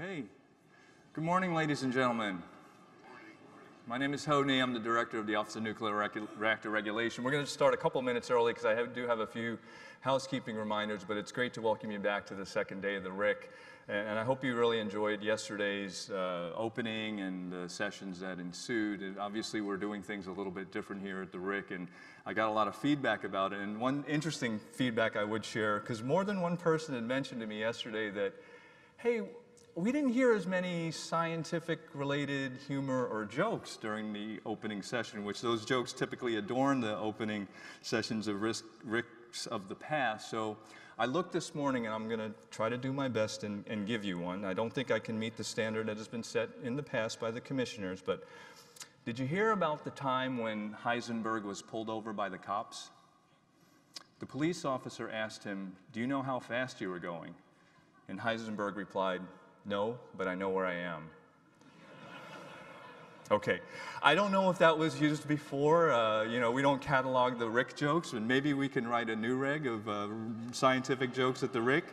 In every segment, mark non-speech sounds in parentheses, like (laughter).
Okay. Good morning, ladies and gentlemen. My name is Ho Nieh. I'm the director of the Office of Nuclear Reactor Regulation. We're going to start a couple minutes early because I have, do have a few housekeeping reminders, but it's great to welcome you back to the second day of the RIC. And, and I hope you really enjoyed yesterday's uh, opening and the sessions that ensued. And obviously, we're doing things a little bit different here at the RIC, and I got a lot of feedback about it. And one interesting feedback I would share, because more than one person had mentioned to me yesterday that, hey, we didn't hear as many scientific related humor or jokes during the opening session, which those jokes typically adorn the opening sessions of risk, RICs of the past. So I looked this morning and I'm going to try to do my best and, and give you one. I don't think I can meet the standard that has been set in the past by the commissioners, but did you hear about the time when Heisenberg was pulled over by the cops? The police officer asked him, Do you know how fast you were going? And Heisenberg replied, no, but I know where I am. Okay, I don't know if that was used before. Uh, you know, we don't catalog the RIC jokes, and maybe we can write a NUREG of uh, scientific jokes at the RIC.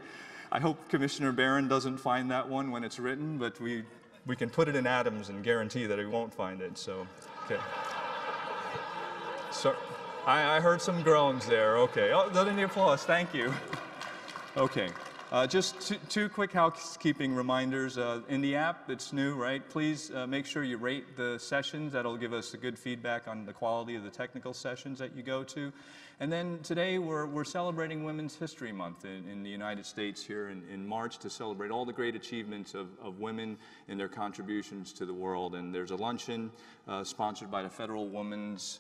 I hope Commissioner Baran doesn't find that one when it's written, but we, we can put it in ADAMS and guarantee that he won't find it. So, okay. So, I, I heard some groans there. Okay. Oh, the applause. Thank you. (laughs) Okay. Uh, just two, quick housekeeping reminders. Uh, in the app, it's new, right? Please uh, make sure you rate the sessions. That'll give us a good feedback on the quality of the technical sessions that you go to. And then today, we're, we're celebrating Women's History Month in, in the United States here in, in, March to celebrate all the great achievements of, of women and their contributions to the world. And there's a luncheon uh, sponsored by the Federal Women's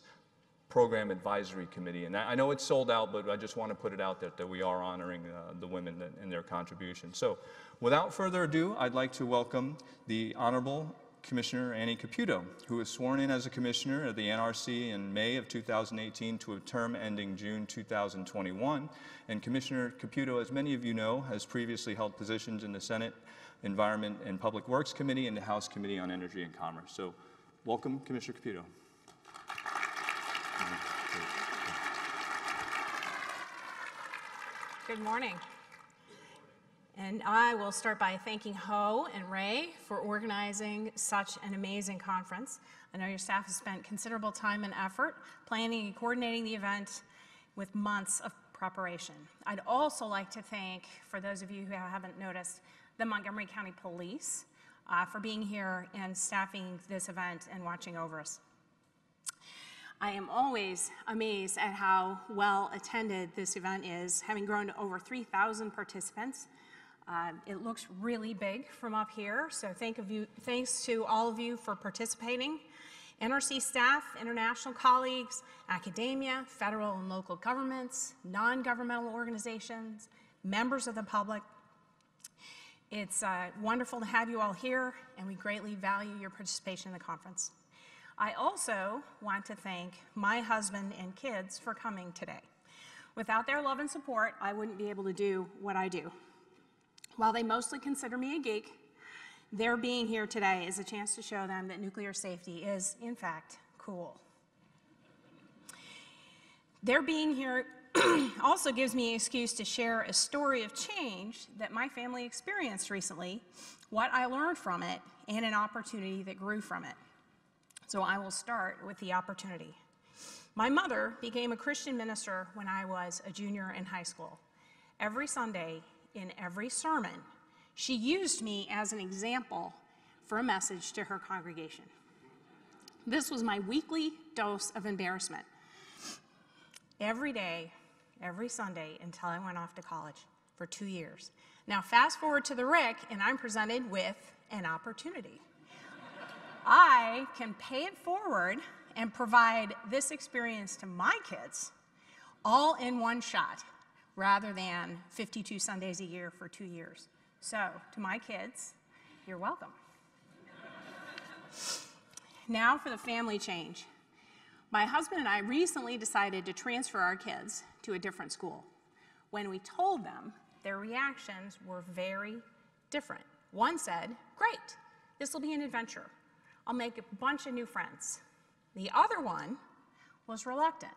Program Advisory Committee. And I know it's sold out, but I just want to put it out there that we are honoring uh, the women and their contribution. So without further ado, I'd like to welcome the Honorable Commissioner Annie Caputo, who was sworn in as a commissioner of the NRC in May of 2018 to a term ending June 2021. And Commissioner Caputo, as many of you know, has previously held positions in the Senate Environment and Public Works Committee and the House Committee on Energy and Commerce. So welcome, Commissioner Caputo. Good morning. And I will start by thanking Ho and Ray for organizing such an amazing conference. I know your staff has spent considerable time and effort planning and coordinating the event with months of preparation. I'd also like to thank, for those of you who haven't noticed, the Montgomery County Police uh, for being here and staffing this event and watching over us. I am always amazed at how well attended this event is, having grown to over 3,000 participants. Uh, it looks really big from up here, so thank you, thanks to all of you for participating. NRC staff, international colleagues, academia, federal and local governments, non-governmental organizations, members of the public. It's uh, wonderful to have you all here, and we greatly value your participation in the conference. I also want to thank my husband and kids for coming today. Without their love and support, I wouldn't be able to do what I do. While they mostly consider me a geek, their being here today is a chance to show them that nuclear safety is, in fact, cool. Their being here (clears throat) also gives me an excuse to share a story of change that my family experienced recently, what I learned from it, and an opportunity that grew from it. So I will start with the opportunity. My mother became a Christian minister when I was a junior in high school. Every Sunday, in every sermon, she used me as an example for a message to her congregation. This was my weekly dose of embarrassment. Every day, every Sunday, until I went off to college for two years. Now, fast forward to the RIC, and I'm presented with an opportunity. I can pay it forward and provide this experience to my kids all in one shot rather than 52 Sundays a year for two years. So, to my kids, you're welcome. now for the family change. My husband and I recently decided to transfer our kids to a different school. When we told them, their reactions were very different. One said, Great, this will be an adventure. I'll make a bunch of new friends. The other one was reluctant.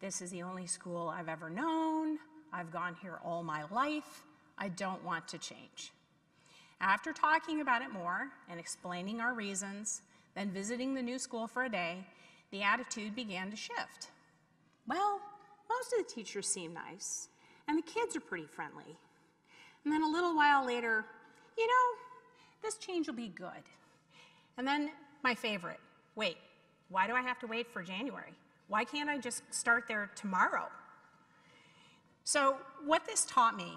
This is the only school I've ever known. I've gone here all my life. I don't want to change. After talking about it more and explaining our reasons, then visiting the new school for a day, the attitude began to shift. Well, most of the teachers seem nice, and the kids are pretty friendly. And then a little while later, you know, this change will be good. And then my favorite wait, why do I have to wait for January? Why can't I just start there tomorrow? So, what this taught me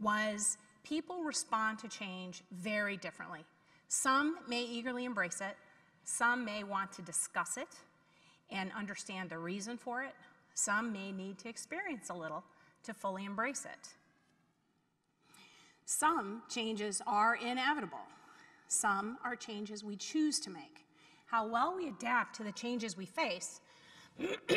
was people respond to change very differently. Some may eagerly embrace it, some may want to discuss it and understand the reason for it, some may need to experience a little to fully embrace it. Some changes are inevitable. Some are changes we choose to make. How well we adapt to the changes we face (clears throat)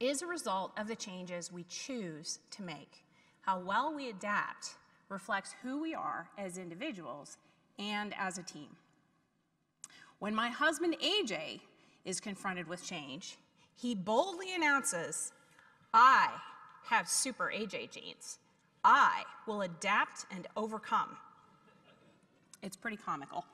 is a result of the changes we choose to make. How well we adapt reflects who we are as individuals and as a team. When my husband AJ is confronted with change, he boldly announces, I have super AJ genes. I will adapt and overcome. It's pretty comical.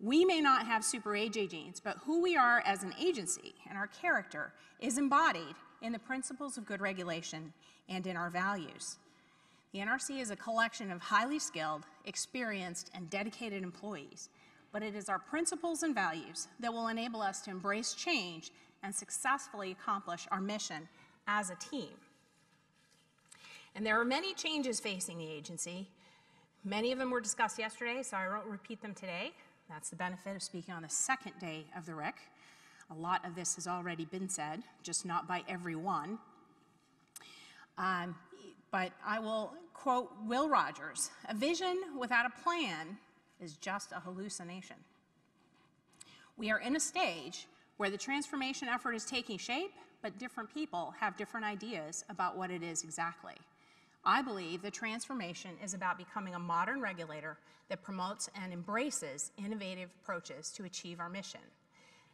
We may not have super AJ genes, but who we are as an agency and our character is embodied in the principles of good regulation and in our values. The NRC is a collection of highly skilled, experienced, and dedicated employees, but it is our principles and values that will enable us to embrace change and successfully accomplish our mission as a team. And there are many changes facing the agency. Many of them were discussed yesterday, so I won't repeat them today. That's the benefit of speaking on the second day of the RIC. A lot of this has already been said, just not by everyone. Um, but I will quote Will Rogers A vision without a plan is just a hallucination. We are in a stage where the transformation effort is taking shape, but different people have different ideas about what it is exactly. I believe the transformation is about becoming a modern regulator that promotes and embraces innovative approaches to achieve our mission.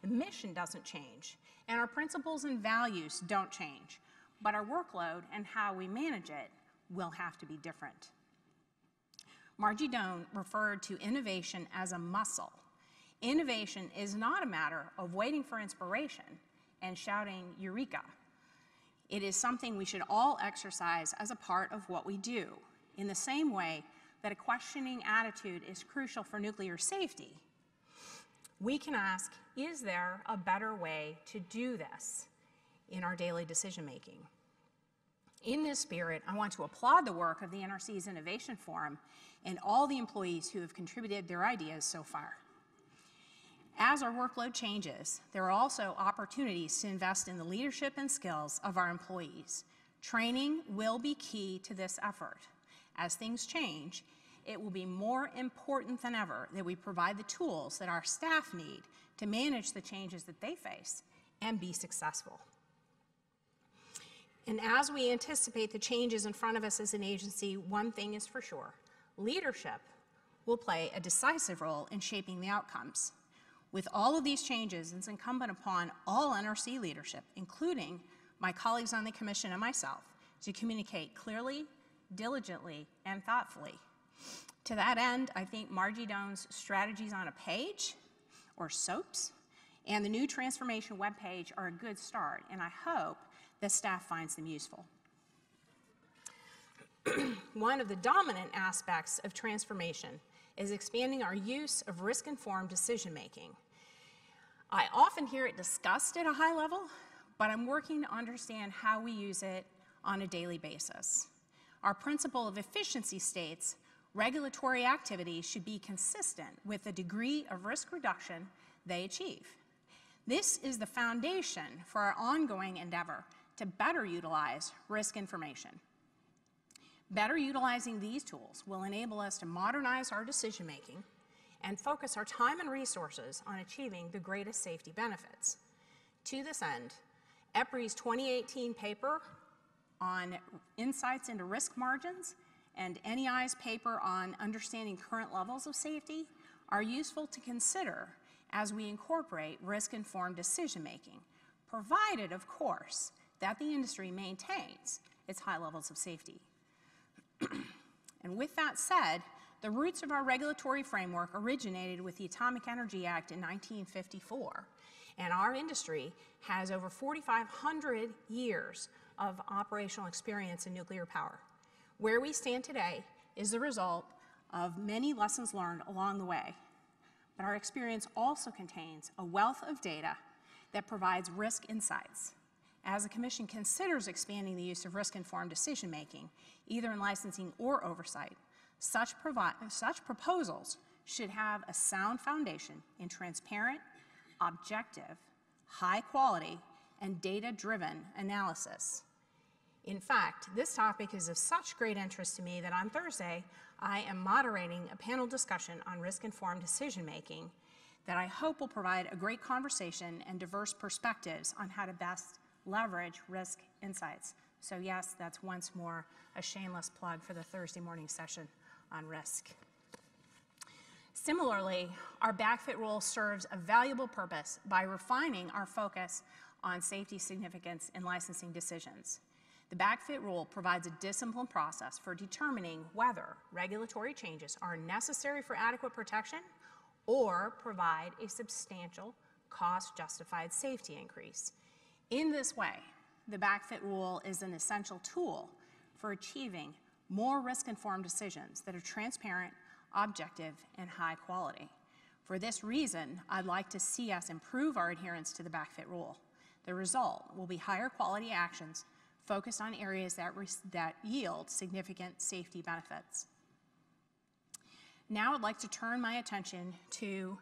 The mission doesn't change, and our principles and values don't change, but our workload and how we manage it will have to be different. Margie Doane referred to innovation as a muscle. Innovation is not a matter of waiting for inspiration and shouting, Eureka! It is something we should all exercise as a part of what we do, in the same way that a questioning attitude is crucial for nuclear safety. We can ask, is there a better way to do this in our daily decision making? In this spirit, I want to applaud the work of the NRC's Innovation Forum and all the employees who have contributed their ideas so far. As our workload changes, there are also opportunities to invest in the leadership and skills of our employees. Training will be key to this effort. As things change, it will be more important than ever that we provide the tools that our staff need to manage the changes that they face and be successful. And as we anticipate the changes in front of us as an agency, one thing is for sure leadership will play a decisive role in shaping the outcomes. With all of these changes, it's incumbent upon all NRC leadership, including my colleagues on the Commission and myself, to communicate clearly, diligently, and thoughtfully. To that end, I think Margie Doane's Strategies on a Page, or SOAPs, and the new transformation webpage are a good start, and I hope that staff finds them useful. (clears throat) One of the dominant aspects of transformation is expanding our use of risk informed decision making. I often hear it discussed at a high level, but I'm working to understand how we use it on a daily basis. Our principle of efficiency states regulatory activities should be consistent with the degree of risk reduction they achieve. This is the foundation for our ongoing endeavor to better utilize risk information. Better utilizing these tools will enable us to modernize our decision making and focus our time and resources on achieving the greatest safety benefits. To this end, EPRI's 2018 paper on insights into risk margins and NEI's paper on understanding current levels of safety are useful to consider as we incorporate risk-informed decision making, provided, of course, that the industry maintains its high levels of safety. And with that said, the roots of our regulatory framework originated with the Atomic Energy Act in 1954, and our industry has over 4,500 years of operational experience in nuclear power. Where we stand today is the result of many lessons learned along the way, but our experience also contains a wealth of data that provides risk insights. As the Commission considers expanding the use of risk-informed decision-making, either in licensing or oversight, such, such proposals should have a sound foundation in transparent, objective, high quality, and data driven analysis. In fact, this topic is of such great interest to me that on Thursday, I am moderating a panel discussion on risk informed decision making that I hope will provide a great conversation and diverse perspectives on how to best leverage risk insights. So, yes, that's once more a shameless plug for the Thursday morning session on risk. Similarly, our backfit rule serves a valuable purpose by refining our focus on safety significance in licensing decisions. The backfit rule provides a disciplined process for determining whether regulatory changes are necessary for adequate protection or provide a substantial cost justified safety increase. In this way, the backfit rule is an essential tool for achieving more risk informed decisions that are transparent, objective, and high quality. For this reason, I'd like to see us improve our adherence to the backfit rule. The result will be higher quality actions focused on areas that, that yield significant safety benefits. Now I'd like to turn my attention to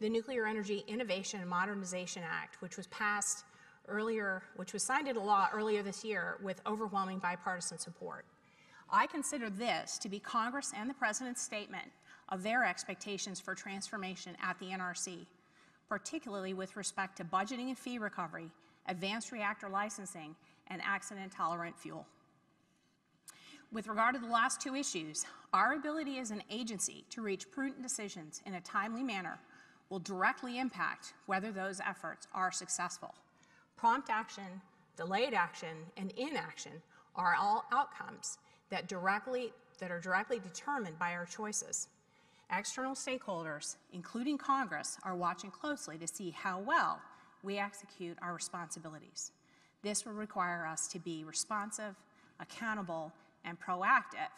the Nuclear Energy Innovation and Modernization Act, which was passed earlier, which was signed into law earlier this year with overwhelming bipartisan support. I consider this to be Congress and the President's statement of their expectations for transformation at the NRC, particularly with respect to budgeting and fee recovery, advanced reactor licensing, and accident tolerant fuel. With regard to the last two issues, our ability as an agency to reach prudent decisions in a timely manner will directly impact whether those efforts are successful. Prompt action, delayed action, and inaction are all outcomes that, directly, that are directly determined by our choices. External stakeholders, including Congress, are watching closely to see how well we execute our responsibilities. This will require us to be responsive, accountable, and proactive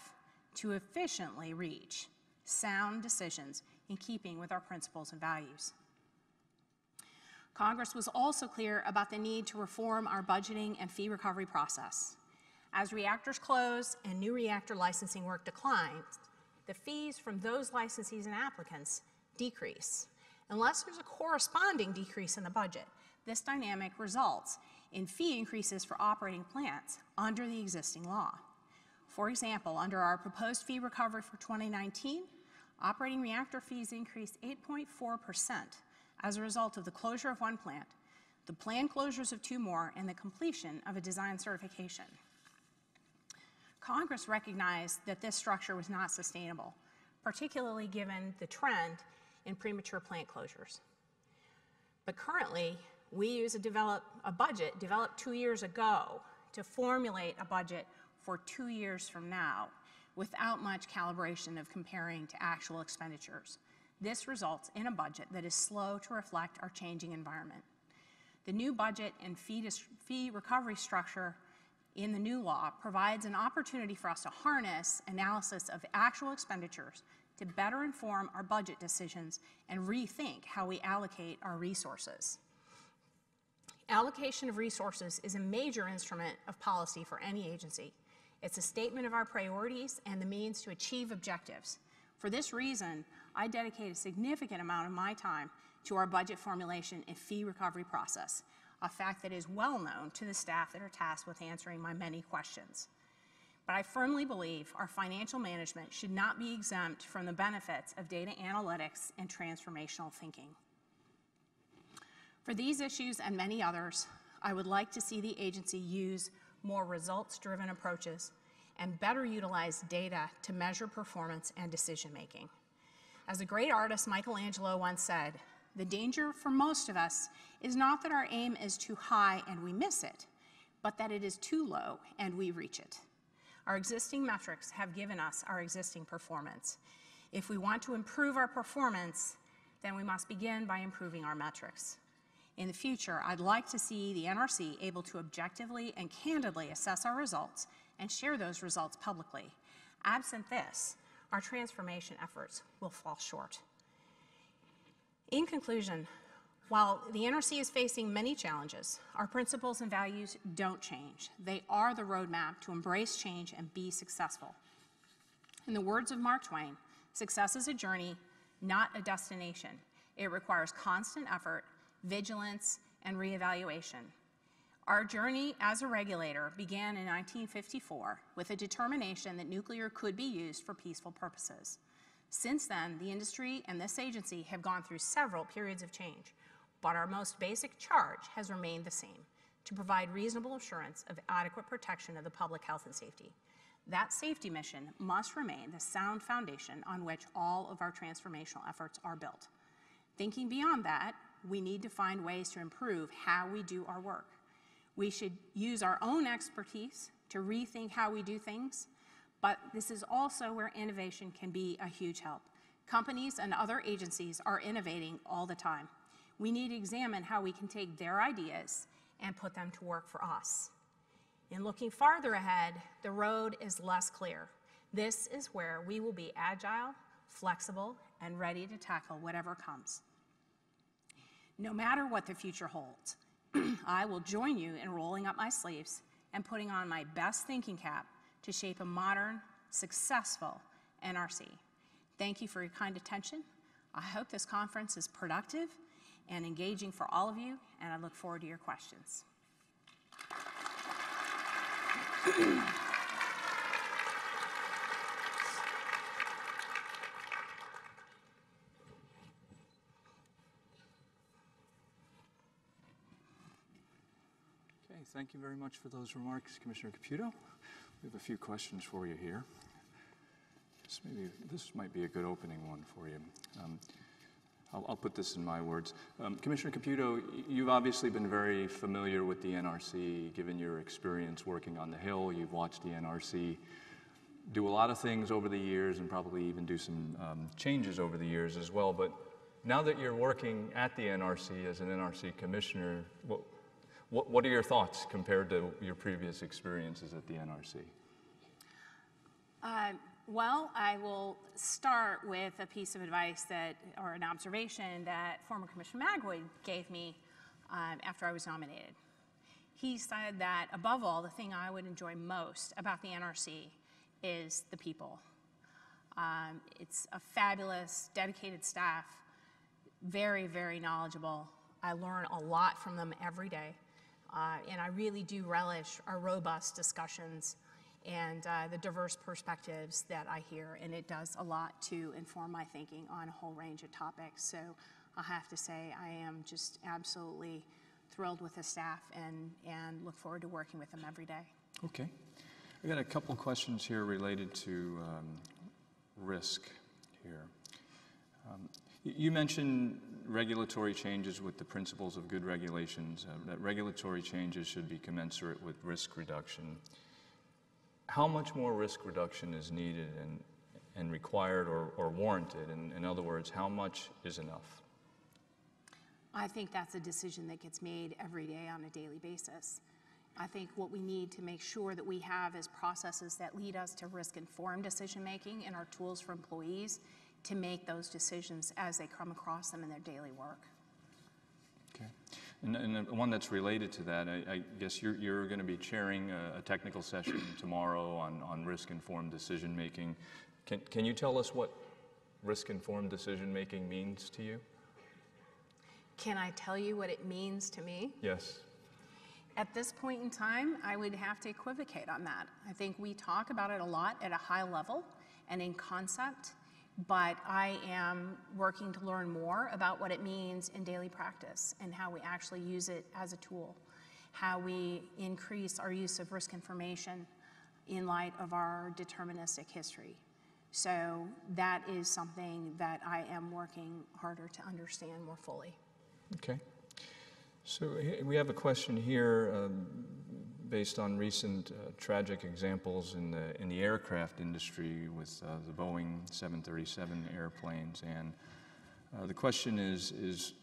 to efficiently reach sound decisions in keeping with our principles and values. Congress was also clear about the need to reform our budgeting and fee recovery process. As reactors close and new reactor licensing work declines, the fees from those licensees and applicants decrease. Unless there's a corresponding decrease in the budget, this dynamic results in fee increases for operating plants under the existing law. For example, under our proposed fee recovery for 2019, operating reactor fees increased 8.4% as a result of the closure of one plant, the planned closures of two more, and the completion of a design certification. Congress recognized that this structure was not sustainable, particularly given the trend in premature plant closures. But currently, we use a, develop, a budget developed two years ago to formulate a budget for two years from now without much calibration of comparing to actual expenditures. This results in a budget that is slow to reflect our changing environment. The new budget and fee, fee recovery structure in the new law provides an opportunity for us to harness analysis of actual expenditures to better inform our budget decisions and rethink how we allocate our resources. Allocation of resources is a major instrument of policy for any agency. It's a statement of our priorities and the means to achieve objectives. For this reason, I dedicate a significant amount of my time to our budget formulation and fee recovery process, a fact that is well known to the staff that are tasked with answering my many questions. But I firmly believe our financial management should not be exempt from the benefits of data analytics and transformational thinking. For these issues and many others, I would like to see the agency use more results driven approaches and better utilize data to measure performance and decision making. As a great artist Michelangelo once said, the danger for most of us is not that our aim is too high and we miss it, but that it is too low and we reach it. Our existing metrics have given us our existing performance. If we want to improve our performance, then we must begin by improving our metrics. In the future, I'd like to see the NRC able to objectively and candidly assess our results and share those results publicly. Absent this, our transformation efforts will fall short. In conclusion, while the NRC is facing many challenges, our principles and values don't change. They are the roadmap to embrace change and be successful. In the words of Mark Twain, success is a journey, not a destination. It requires constant effort, vigilance, and reevaluation. Our journey as a regulator began in 1954 with a determination that nuclear could be used for peaceful purposes. Since then, the industry and this agency have gone through several periods of change, but our most basic charge has remained the same to provide reasonable assurance of adequate protection of the public health and safety. That safety mission must remain the sound foundation on which all of our transformational efforts are built. Thinking beyond that, we need to find ways to improve how we do our work. We should use our own expertise to rethink how we do things, but this is also where innovation can be a huge help. Companies and other agencies are innovating all the time. We need to examine how we can take their ideas and put them to work for us. In looking farther ahead, the road is less clear. This is where we will be agile, flexible, and ready to tackle whatever comes. No matter what the future holds, (clears throat) I will join you in rolling up my sleeves and putting on my best thinking cap to shape a modern, successful NRC. Thank you for your kind attention. I hope this conference is productive and engaging for all of you, and I look forward to your questions. (clears throat) Okay, thank you very much for those remarks, Commissioner Caputo. We have a few questions for you here. This, maybe, this might be a good opening one for you. Um, I'll, I'll, put this in my words. Um, Commissioner Caputo, you've obviously been very familiar with the NRC, given your experience working on the Hill. You've watched the NRC do a lot of things over the years and probably even do some um, changes over the years as well. But now that you're working at the NRC as an NRC commissioner, what, what, what are your thoughts compared to your previous experiences at the NRC? Uh, well, I will start with a piece of advice that, or an observation that former Commissioner Magwood gave me um, after I was nominated. He said that above all, the thing I would enjoy most about the NRC is the people. Um, it's a fabulous, dedicated staff, very, very knowledgeable. I learn a lot from them every day. Uh, and I really do relish our robust discussions and uh, the diverse perspectives that I hear, and it does a lot to inform my thinking on a whole range of topics. So I have to say, I am just absolutely thrilled with the staff and, and look forward to working with them every day. Okay. I got a couple questions here related to um, risk here. Um, you mentioned regulatory changes with the principles of good regulations, uh, that regulatory changes should be commensurate with risk reduction. How much more risk reduction is needed and, and required or, or warranted? In, in other words, how much is enough? I think that's a decision that gets made every day on a daily basis. I think what we need to make sure that we have is processes that lead us to risk informed decision making and our tools for employees to make those decisions as they come across them in their daily work. Okay. And, and one that's related to that, I, I guess you're, you're going to be chairing a, a, technical session (clears throat) tomorrow on, on risk informed decision making. Can, can you tell us what risk informed decision making means to you? Can I tell you what it means to me? Yes. At this point in time, I would have to equivocate on that. I think we talk about it a lot at a high level and in concept, but I am working to learn more about what it means in daily practice and how we actually use it as a tool, how we increase our use of risk information in light of our deterministic history. So that is something that I am working harder to understand more fully. Okay. So we have a question here. Um, based on recent uh, tragic examples in the, in the aircraft industry with uh, the Boeing 737 airplanes. And uh, the question is, is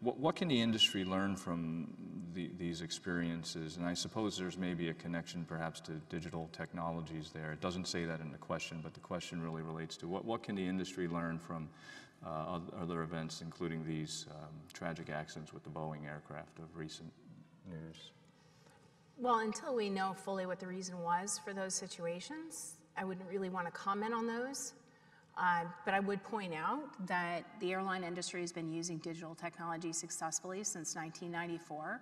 what, what can the industry learn from the, these experiences? And I suppose there's maybe a connection perhaps to digital technologies there. It doesn't say that in the question, but the question really relates to what, what can the industry learn from uh, other events, including these um, tragic accidents with the Boeing aircraft of recent news? Well, until we know fully what the reason was for those situations, I wouldn't really want to comment on those. Uh, but I would point out that the airline industry has been using digital technology successfully since 1994.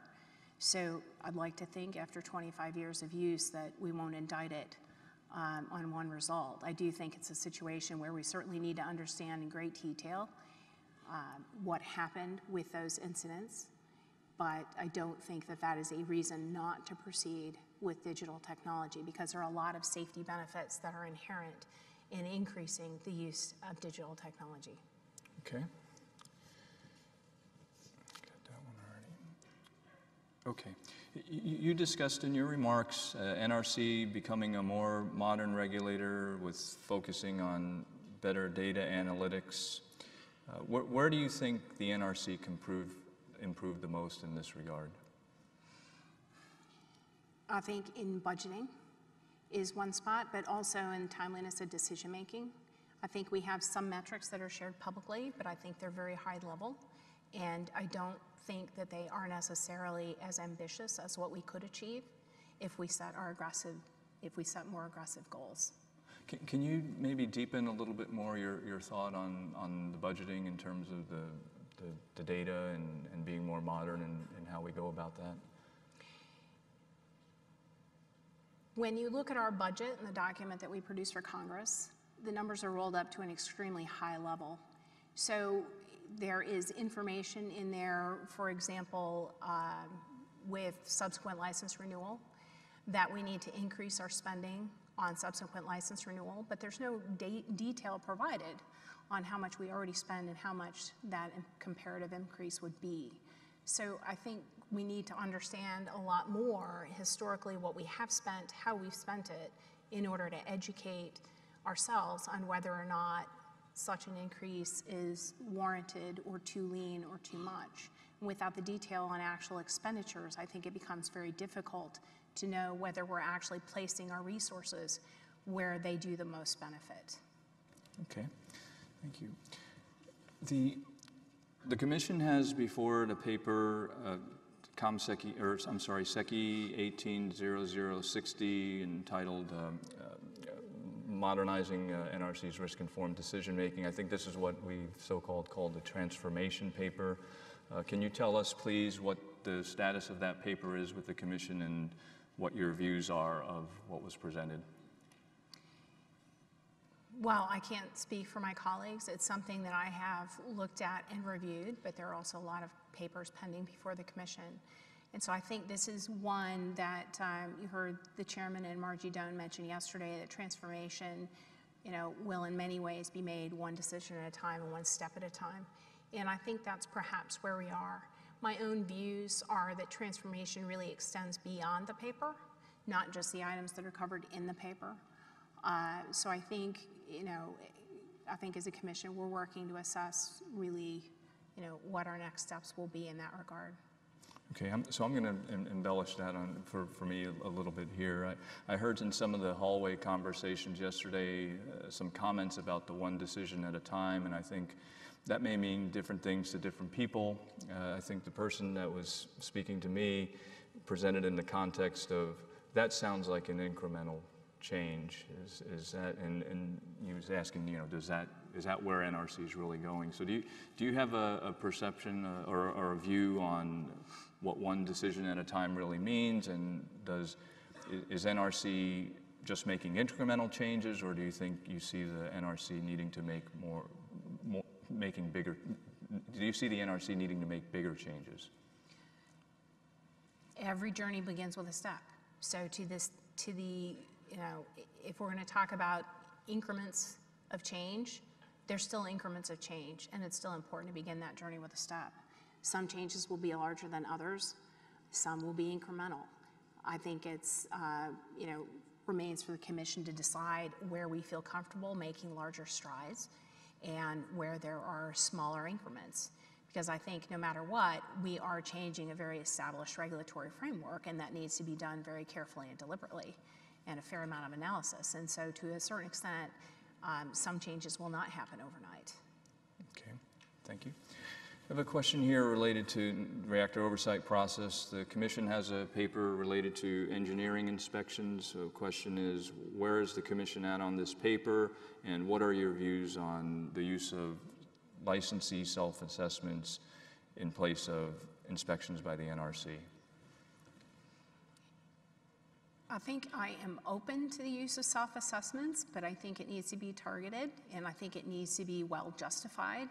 So I'd like to think after 25 years of use that we won't indict it um, on one result. I do think it's a situation where we certainly need to understand in great detail uh, what happened with those incidents, but I don't think that that is a reason not to proceed with digital technology because there are a lot of safety benefits that are inherent in increasing the use of digital technology. Okay. Got that one already. Okay. You discussed in your remarks uh, NRC becoming a more modern regulator with focusing on better data analytics. Uh, Where where do you think the NRC can prove, improve the most in this regard? I think in budgeting is one spot, but also in timeliness of decision making. I think we have some metrics that are shared publicly, but I think they're very high level. And I don't think that they are necessarily as ambitious as what we could achieve if we set our aggressive, if we set more aggressive goals. Can, can you maybe deepen a little bit more your, your thought on, on the budgeting in terms of the, the, the data and, and being more modern and, and how we go about that? When you look at our budget and the document that we produce for Congress, the numbers are rolled up to an extremely high level. So there is information in there, for example, um, with subsequent license renewal, that we need to increase our spending on subsequent license renewal, but there's no de- detail provided on how much we already spend and how much that comparative increase would be. So I think we need to understand a lot more historically what we have spent, how we've spent it, in order to educate ourselves on whether or not such an increase is warranted or too lean or too much. And without the detail on actual expenditures, I think it becomes very difficult to know whether we're actually placing our resources where they do the most benefit. Okay, thank you. The, the commission has before it a paper, uh, COMSECY, or I'm sorry, SECY 180060 entitled um, uh, Modernizing uh, NRC's Risk-Informed Decision-Making. I think this is what we so-called called the transformation paper. Uh, Can you tell us, please, what the status of that paper is with the commission and what your views are of what was presented? Well, I can't speak for my colleagues. It's something that I have looked at and reviewed, but there are also a lot of papers pending before the commission. And so I think this is one that um, you heard the chairman and Margie Doane mention yesterday that transformation, you know, will in many ways be made one decision at a time and one step at a time. And I think that's perhaps where we are. My own views are that transformation really extends beyond the paper, not just the items that are covered in the paper. Uh, so I think, you know, I think as a commission, we're working to assess really, you know, what our next steps will be in that regard. Okay, I'm, so I'm going to embellish that on, for, for me a, a little bit here. I, I heard in some of the hallway conversations yesterday uh, some comments about the one decision at a time, and I think that may mean different things to different people. Uh, I think the person that was speaking to me presented in the context of that sounds like an incremental change. Is, is that, and, and was asking, you know, does that, is that where NRC is really going? So do you, do you have a, a perception uh, or, or a view on what one decision at a time really means? And does, is NRC just making incremental changes, or do you think you see the NRC needing to make more, more making bigger, do you see the NRC needing to make bigger changes? Every journey begins with a step. So to this, to the, you know, if we're going to talk about increments of change, there's still increments of change, and it's still important to begin that journey with a step. Some changes will be larger than others. Some will be incremental. I think it's, uh, you know, remains for the commission to decide where we feel comfortable making larger strides and where there are smaller increments. Because I think no matter what, we are changing a very established regulatory framework, and that needs to be done very carefully and deliberately, and a fair amount of analysis. And so, to a certain extent, um, some changes will not happen overnight. Okay, thank you. I have a question here related to reactor oversight process. The commission has a paper related to engineering inspections. So question is, where is the commission at on this paper? And what are your views on the use of licensee self-assessments in place of inspections by the NRC? I think I am open to the use of self-assessments, but I think it needs to be targeted, and I think it needs to be well justified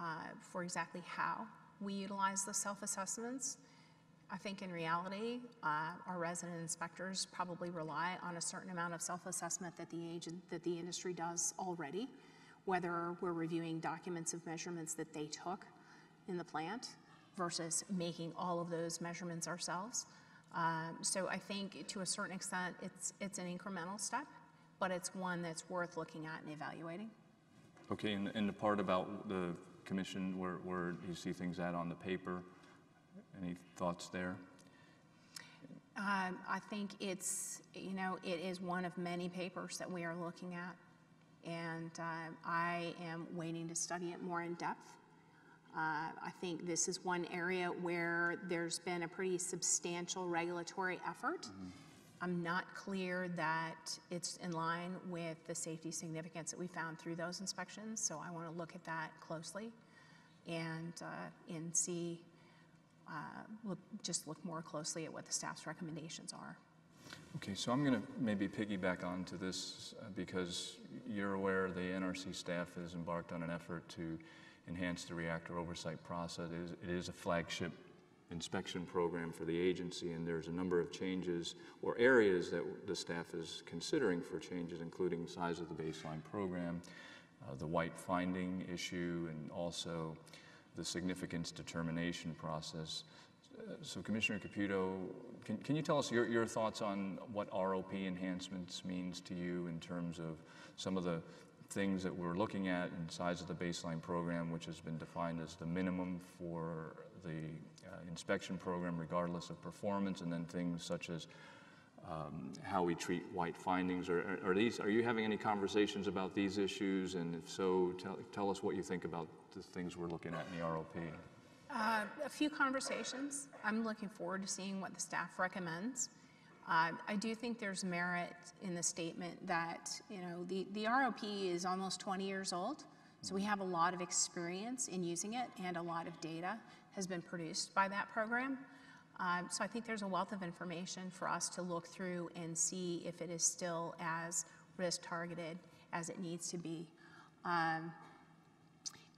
uh, for exactly how we utilize the self-assessments. I think in reality, uh, our resident inspectors probably rely on a certain amount of self-assessment that the agent, that the industry does already, whether we're reviewing documents of measurements that they took in the plant versus making all of those measurements ourselves. Um, so I think to a certain extent, it's, it's an incremental step, but it's one that's worth looking at and evaluating. Okay, and, and the part about the commission, where, you see things at on the paper, any thoughts there? Um, I think it's, you know, it is one of many papers that we are looking at. And uh, I am waiting to study it more in depth. Uh, I think this is one area where there's been a pretty substantial regulatory effort. I'm not clear that it's in line with the safety significance that we found through those inspections, so I want to look at that closely and, uh, and see, uh, look, just look more closely at what the staff's recommendations are. Okay, so I'm going to maybe piggyback onto this uh, because you're aware the NRC staff has embarked on an effort to enhance the reactor oversight process. It is, it is a flagship inspection program for the agency, and there's a number of changes or areas that the staff is considering for changes, including size of the baseline program, uh, the white finding issue, and also the significance determination process. Uh, so, Commissioner Caputo, can, can you tell us your, your thoughts on what ROP enhancements means to you in terms of some of the things that we're looking at in size of the baseline program, which has been defined as the minimum for the uh, inspection program, regardless of performance, and then things such as um, how we treat white findings. Are, are, these? Are you having any conversations about these issues? And if so, tell, tell us what you think about the things we're looking at in the ROP. Uh, a few conversations. I'm looking forward to seeing what the staff recommends. Uh, I do think there's merit in the statement that, you know, the, the ROP is almost 20 years old, so we have a lot of experience in using it and a lot of data has been produced by that program. Um, so I think there's a wealth of information for us to look through and see if it is still as risk targeted as it needs to be. Um,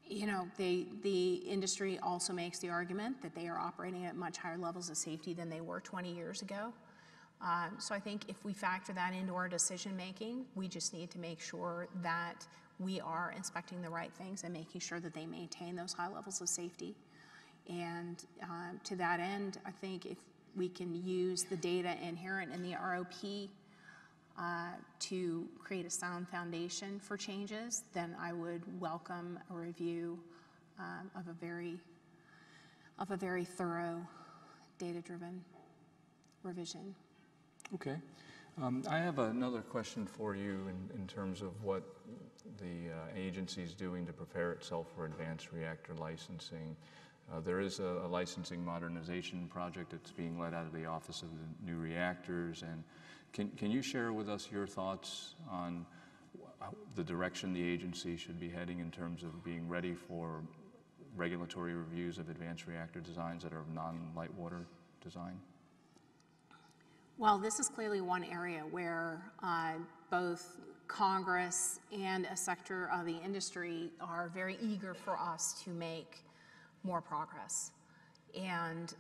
you know, the, the industry also makes the argument that they are operating at much higher levels of safety than they were 20 years ago. Um, so I think if we factor that into our decision making, we just need to make sure that we are inspecting the right things and making sure that they maintain those high levels of safety. And um, to that end, I think if we can use the data inherent in the ROP uh, to create a sound foundation for changes, then I would welcome a review um, of a very of a very thorough, data-driven revision. Okay. Um, I have another question for you in, in terms of what the uh, agency is doing to prepare itself for advanced reactor licensing. Uh, there is a, a, licensing modernization project that's being led out of the Office of the New Reactors. And can, can you share with us your thoughts on the direction the agency should be heading in terms of being ready for regulatory reviews of advanced reactor designs that are non-light water design? Well, this is clearly one area where uh, both Congress and a sector of the industry are very eager for us to make more progress. And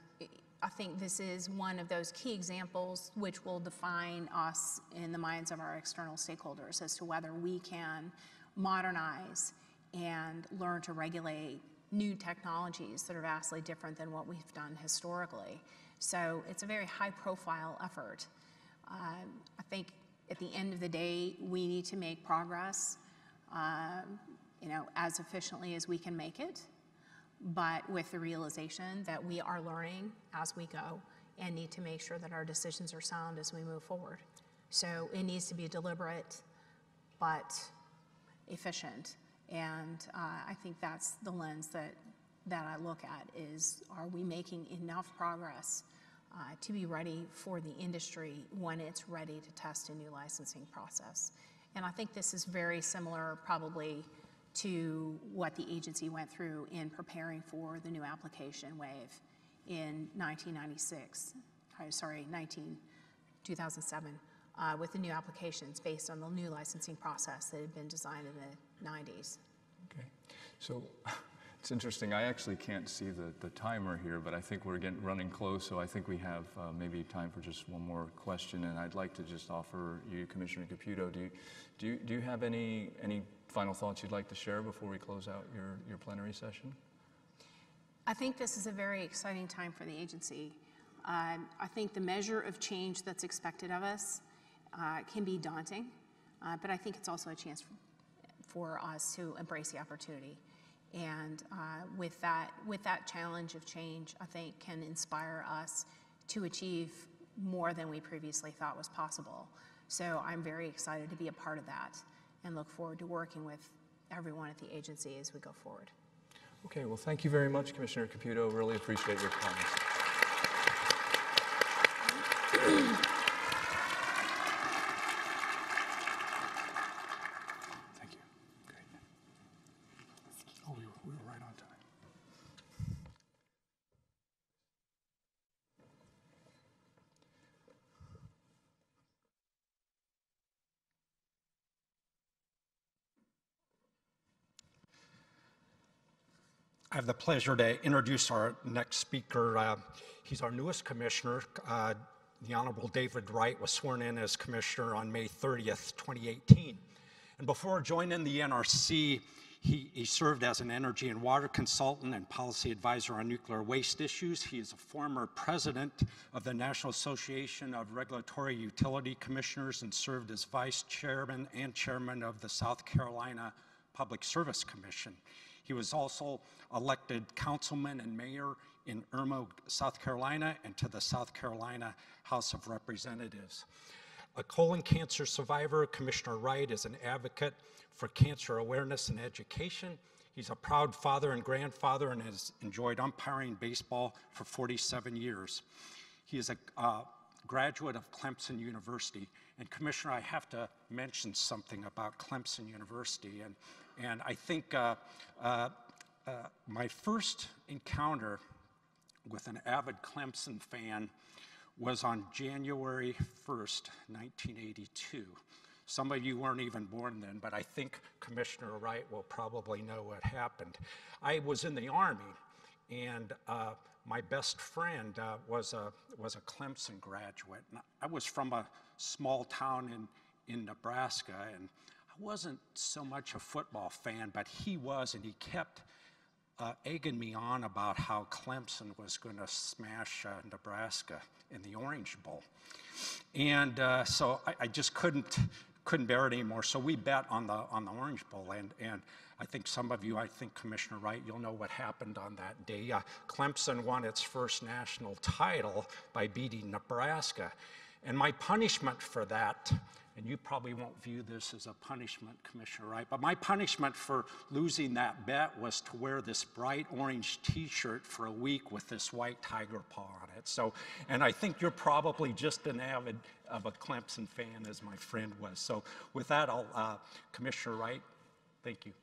I think this is one of those key examples which will define us in the minds of our external stakeholders as to whether we can modernize and learn to regulate new technologies that are vastly different than what we've done historically. So it's a very high-profile effort. Um, I think at the end of the day, we need to make progress, um, you know, as efficiently as we can make it, but with the realization that we are learning as we go and need to make sure that our decisions are sound as we move forward. So it needs to be deliberate, but efficient. And uh, I think that's the lens that, that I look at is, are we making enough progress uh, to be ready for the industry when it's ready to test a new licensing process? And I think this is very similar probably to what the agency went through in preparing for the new application wave in 1996, uh, sorry, 19, 2007, uh, with the new applications based on the new licensing process that had been designed in the 90s. Okay. So it's interesting. I actually can't see the, the timer here, but I think we're getting running close. So I think we have uh, maybe time for just one more question. And I'd like to just offer you, Commissioner Caputo, do you, do you, do you have any, any final thoughts you'd like to share before we close out your, your plenary session? I think this is a very exciting time for the agency. Um, I think the measure of change that's expected of us uh, can be daunting, uh, but I think it's also a chance for, for us to embrace the opportunity. And uh, with that, with that challenge of change, I think can inspire us to achieve more than we previously thought was possible. So I'm very excited to be a part of that and look forward to working with everyone at the agency as we go forward. Okay, well, thank you very much, Commissioner Caputo. Really appreciate your comments. Thank you. Great. Oh, we were, we were right on time. I have the pleasure to introduce our next speaker. Uh, he's our newest commissioner. Uh, the Honorable David Wright was sworn in as commissioner on May 30th, 2018. And before joining the NRC, he, he served as an energy and water consultant and policy advisor on nuclear waste issues. He is a former president of the National Association of Regulatory Utility Commissioners and served as vice chairman and chairman of the South Carolina Public Service Commission. He was also elected councilman and mayor in Irmo, South Carolina, and to the South Carolina House of Representatives. A colon cancer survivor, Commissioner Wright is an advocate for cancer awareness and education. He's a proud father and grandfather and has enjoyed umpiring baseball for 47 years. He is a uh, graduate of Clemson University. And Commissioner, I have to mention something about Clemson University. And, and I think uh, uh, uh, my first encounter with an avid Clemson fan was on January 1st, 1982. Some of you weren't even born then, but I think Commissioner Wright will probably know what happened. I was in the Army, and uh, my best friend uh, was, a, was a Clemson graduate. And I was from a small town in, in Nebraska, and I wasn't so much a football fan, but he was, and he kept uh, egging me on about how Clemson was going to smash uh, Nebraska in the Orange Bowl. And uh, so I, I, just couldn't couldn't bear it anymore. So we bet on the on the Orange Bowl, and and I think some of you, I think Commissioner Wright, you'll know what happened on that day. Uh, Clemson won its first national title by beating Nebraska, and my punishment for that and you probably won't view this as a punishment, Commissioner Wright, but my punishment for losing that bet was to wear this bright orange t shirt for a week with this white tiger paw on it. So, and I think you're probably just an avid of a Clemson fan, as my friend was. So, with that, I'll, uh, Commissioner Wright, thank you. (laughs)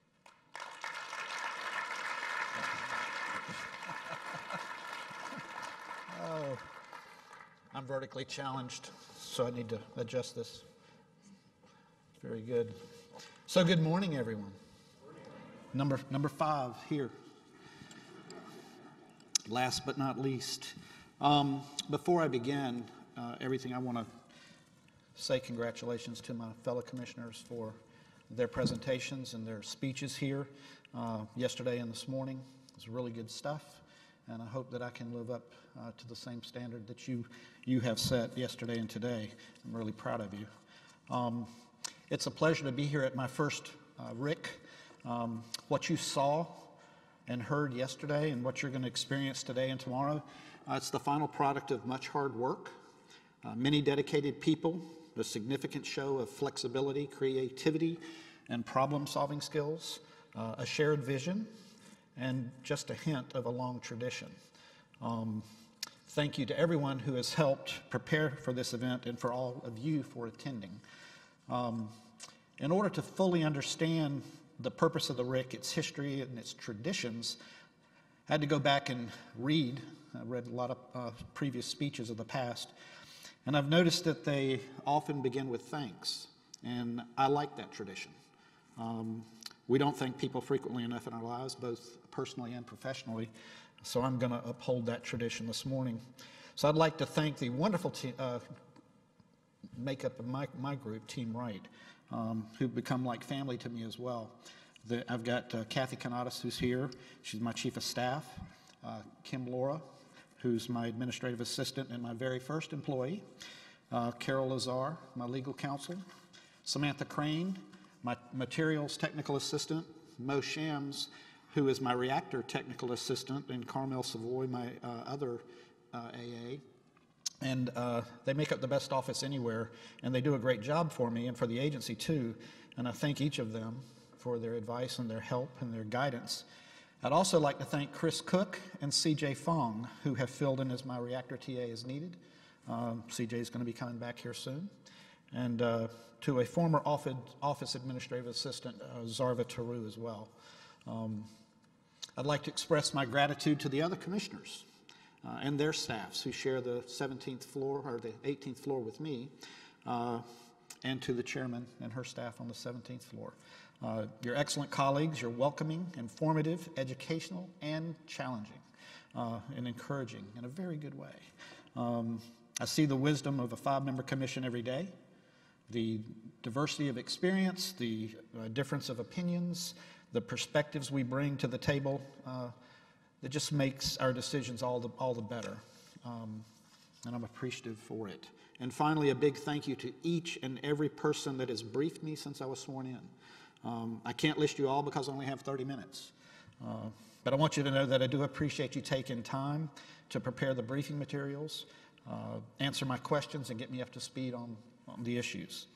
Oh, I'm vertically challenged, so I need to adjust this. Very good. So, good morning, everyone. Number, number five here. Last but not least, um, before I begin uh, everything, I want to say congratulations to my fellow commissioners for their presentations and their speeches here uh, yesterday and this morning. It was really good stuff. and I hope that I can live up uh, to the same standard that you, you have set yesterday and today. I'm really proud of you. Um, it's a pleasure to be here at my first uh, RIC. Um, what you saw and heard yesterday and what you're going to experience today and tomorrow, uh, it's the final product of much hard work, uh, many dedicated people, a significant show of flexibility, creativity, and problem solving skills, uh, a shared vision, and just a hint of a long tradition. Um, thank you to everyone who has helped prepare for this event and for all of you for attending. Um, in order to fully understand the purpose of the RIC, its history, and its traditions, I had to go back and read. I read a lot of uh, previous speeches of the past, and I've noticed that they often begin with thanks, and I like that tradition. Um, we don't thank people frequently enough in our lives, both personally and professionally, so I'm going to uphold that tradition this morning. So I'd like to thank the wonderful te- uh, makeup of my, my group, Team Wright, um, who've become like family to me as well. The, I've got uh, Kathy Kanatas, who's here. She's my chief of staff. Uh, Kim Laura, who's my administrative assistant and my very first employee. Uh, Carol Lazar, my legal counsel. Samantha Crane, my materials technical assistant. Mo Shams, who is my reactor technical assistant, and Carmel Savoy, my uh, other uh, AA and uh, they make up the best office anywhere, and they do a great job for me and for the agency too. And I thank each of them for their advice and their help and their guidance. I'd also like to thank Chris Cook and CJ Fong, who have filled in as my reactor TA as needed. Um, CJ is going to be coming back here soon. And uh, to a former office, office administrative assistant, uh, Zarva Taru, as well. Um, I'd like to express my gratitude to the other commissioners uh, and their staffs who share the 17th floor or the 18th floor with me, uh, and to the chairman and her staff on the 17th floor. Uh, you're excellent colleagues. You're welcoming, informative, educational, and challenging uh, and encouraging in a very good way. Um, I see the wisdom of a five member commission every day, the diversity of experience, the uh, difference of opinions, the perspectives we bring to the table uh, that just makes our decisions all the, all the better. Um, and I'm appreciative for it. And finally, a big thank you to each and every person that has briefed me since I was sworn in. Um, I can't list you all because I only have 30 minutes. Uh, but I want you to know that I do appreciate you taking time to prepare the briefing materials, uh, answer my questions, and get me up to speed on, on the issues.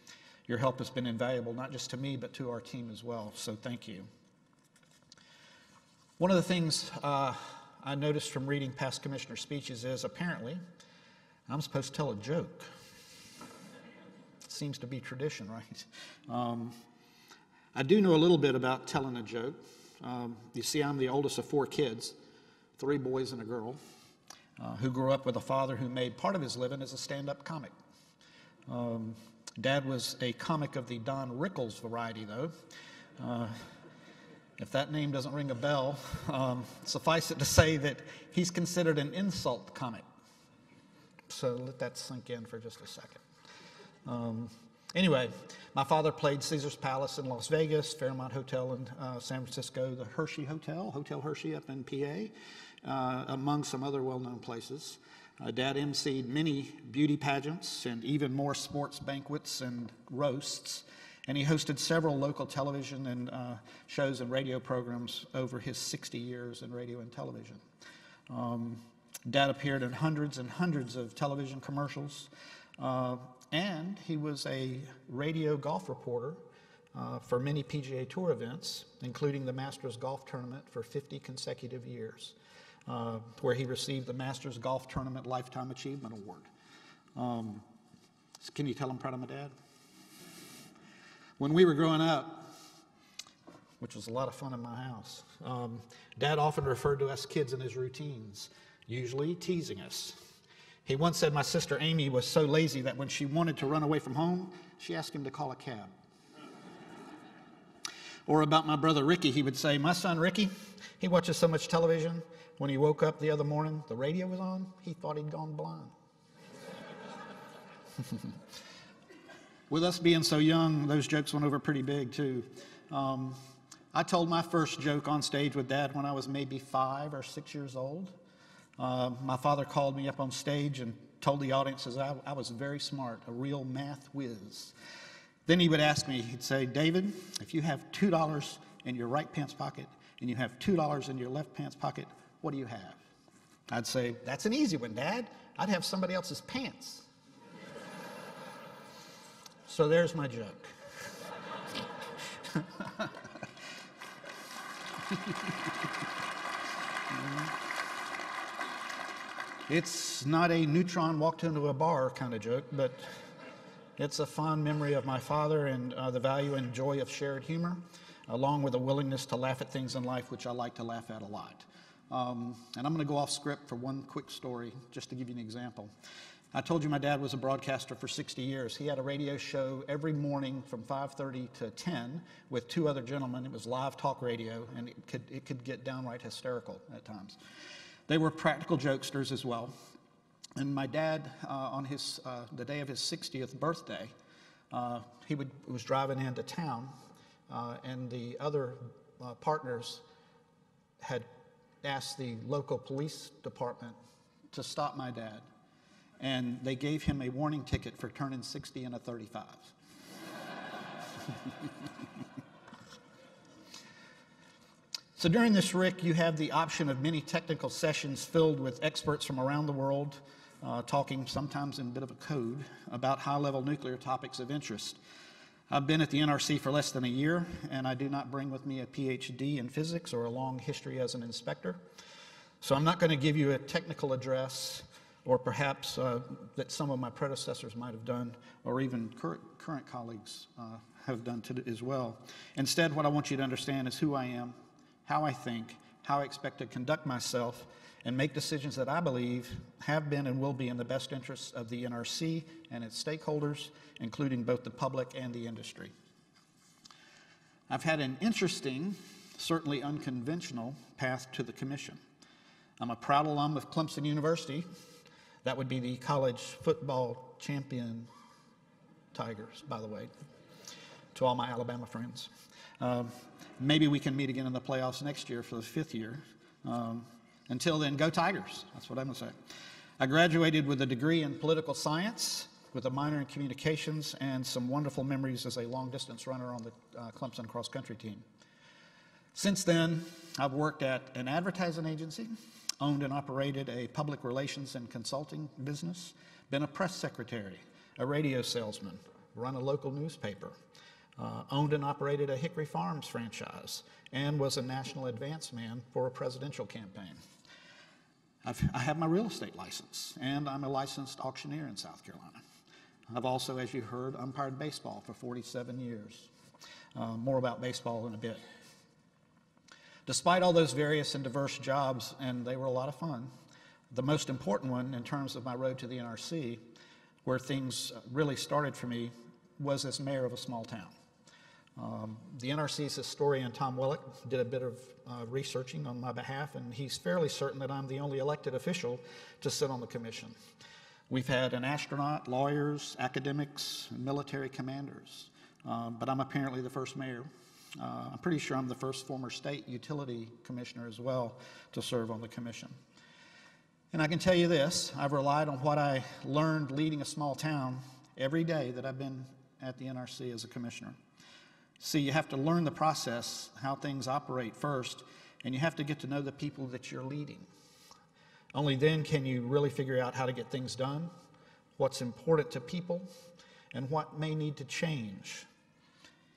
Your help has been invaluable, not just to me, but to our team as well. So thank you. One of the things uh, I noticed from reading past commissioner speeches is apparently I'm supposed to tell a joke. Seems to be tradition, right? Um, I do know a little bit about telling a joke. Um, you see, I'm the oldest of four kids, three boys and a girl, uh, who grew up with a father who made part of his living as a stand up comic. Um, Dad was a comic of the Don Rickles variety, though. Uh, if that name doesn't ring a bell, um, suffice it to say that he's considered an insult comic. So let that sink in for just a second. Um, anyway, my father played Caesar's Palace in Las Vegas, Fairmont Hotel in uh, San Francisco, the Hershey Hotel, Hotel Hershey up in PA, uh, among some other well known places. Uh, Dad emceed many beauty pageants and even more sports banquets and roasts and he hosted several local television and uh, shows and radio programs over his 60 years in radio and television. Um, Dad appeared in hundreds and hundreds of television commercials, uh, and he was a radio golf reporter uh, for many PGA Tour events, including the Masters Golf Tournament for 50 consecutive years, uh, where he received the Masters Golf Tournament Lifetime Achievement Award. Um, can you tell I'm proud of my dad? When we were growing up, which was a lot of fun in my house, um, Dad often referred to us kids in his routines, usually teasing us. He once said my sister Amy was so lazy that when she wanted to run away from home, she asked him to call a cab. Or about my brother Ricky, he would say, My son Ricky, he watches so much television. When he woke up the other morning, the radio was on. He thought he'd gone blind. (laughs) With us being so young, those jokes went over pretty big too. Um, I told my first joke on stage with Dad when I was maybe five or six years old. Uh, my father called me up on stage and told the audiences I, I was very smart, a real math whiz. Then he would ask me, he'd say, David, if you have $2 in your right pants pocket and you have $2 in your left pants pocket, what do you have? I'd say, That's an easy one, Dad. I'd have somebody else's pants. So there's my joke. It's not a neutron walked into a bar kind of joke, but it's a fond memory of my father and uh, the value and joy of shared humor, along with a willingness to laugh at things in life, which I like to laugh at a lot. Um, and I'm going to go off script for one quick story, just to give you an example. I told you my dad was a broadcaster for 60 years. He had a radio show every morning from 5:30 to 10 with two other gentlemen. It was live talk radio, and it could it could get downright hysterical at times. They were practical jokesters as well. And my dad, uh, on his uh, the day of his 60th birthday, uh, he would, was driving into town, uh, and the other uh, partners had asked the local police department to stop my dad and they gave him a warning ticket for turning 60 in a 35. (laughs) so during this RIC, you have the option of many technical sessions filled with experts from around the world, uh, talking sometimes in a bit of a code about high level nuclear topics of interest. I've been at the NRC for less than a year, and I do not bring with me a PhD in physics or a long history as an inspector. So I'm not going to give you a technical address or perhaps uh, that some of my predecessors might have done, or even current, current colleagues uh, have done as well. Instead, what I want you to understand is who I am, how I think, how I expect to conduct myself, and make decisions that I believe have been and will be in the best interests of the NRC and its stakeholders, including both the public and the industry. I've had an interesting, certainly unconventional path to the commission. I'm a proud alum of Clemson University, that would be the college football champion Tigers, by the way, to all my Alabama friends. Um, maybe we can meet again in the playoffs next year for the fifth year. Um, until then, go Tigers. That's what I'm going to say. I graduated with a degree in political science with a minor in communications and some wonderful memories as a long distance runner on the uh, Clemson cross country team. Since then, I've worked at an advertising agency, owned and operated a public relations and consulting business, been a press secretary, a radio salesman, run a local newspaper, uh, owned and operated a Hickory Farms franchise, and was a national advance man for a presidential campaign. I've, I have my real estate license, and I'm a licensed auctioneer in South Carolina. I've also, as you heard, umpired baseball for 47 years. Uh, more about baseball in a bit. Despite all those various and diverse jobs, and they were a lot of fun, the most important one in terms of my road to the NRC, where things really started for me, was as mayor of a small town. Um, the NRC's historian, Tom Wellock, did a bit of uh, researching on my behalf, and he's fairly certain that I'm the only elected official to sit on the commission. We've had an astronaut, lawyers, academics, military commanders, uh, but I'm apparently the first mayor uh, I'm pretty sure I'm the first former state utility commissioner as well to serve on the commission. And I can tell you this I've relied on what I learned leading a small town every day that I've been at the NRC as a commissioner. See, you have to learn the process, how things operate first, and you have to get to know the people that you're leading. Only then can you really figure out how to get things done, what's important to people, and what may need to change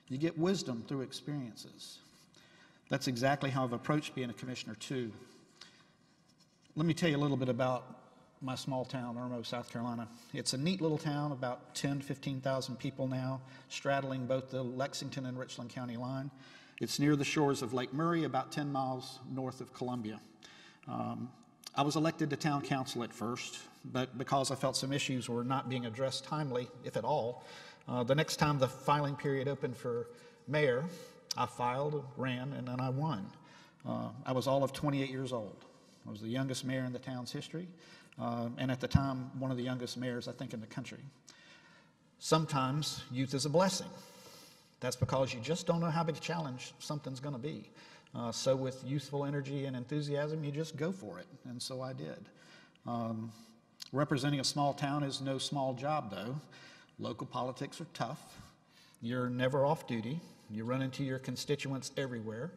you get wisdom through experiences. That's exactly how I've approached being a commissioner, too. Let me tell you a little bit about my small town, Irmo, South Carolina. It's a neat little town, about 10, 15,000 people now, straddling both the Lexington and Richland County line. It's near the shores of Lake Murray, about 10 miles north of Columbia. Um, I was elected to town council at first, but because I felt some issues were not being addressed timely, if at all, uh, the next time the filing period opened for mayor, I filed, ran, and then I won. Uh, I was all of 28 years old. I was the youngest mayor in the town's history, uh, and at the time, one of the youngest mayors, I think, in the country. Sometimes youth is a blessing. That's because you just don't know how big a challenge something's going to be. Uh, so, with youthful energy and enthusiasm, you just go for it. And so I did. Um, representing a small town is no small job, though. Local politics are tough. You're never off duty. You run into your constituents everywhere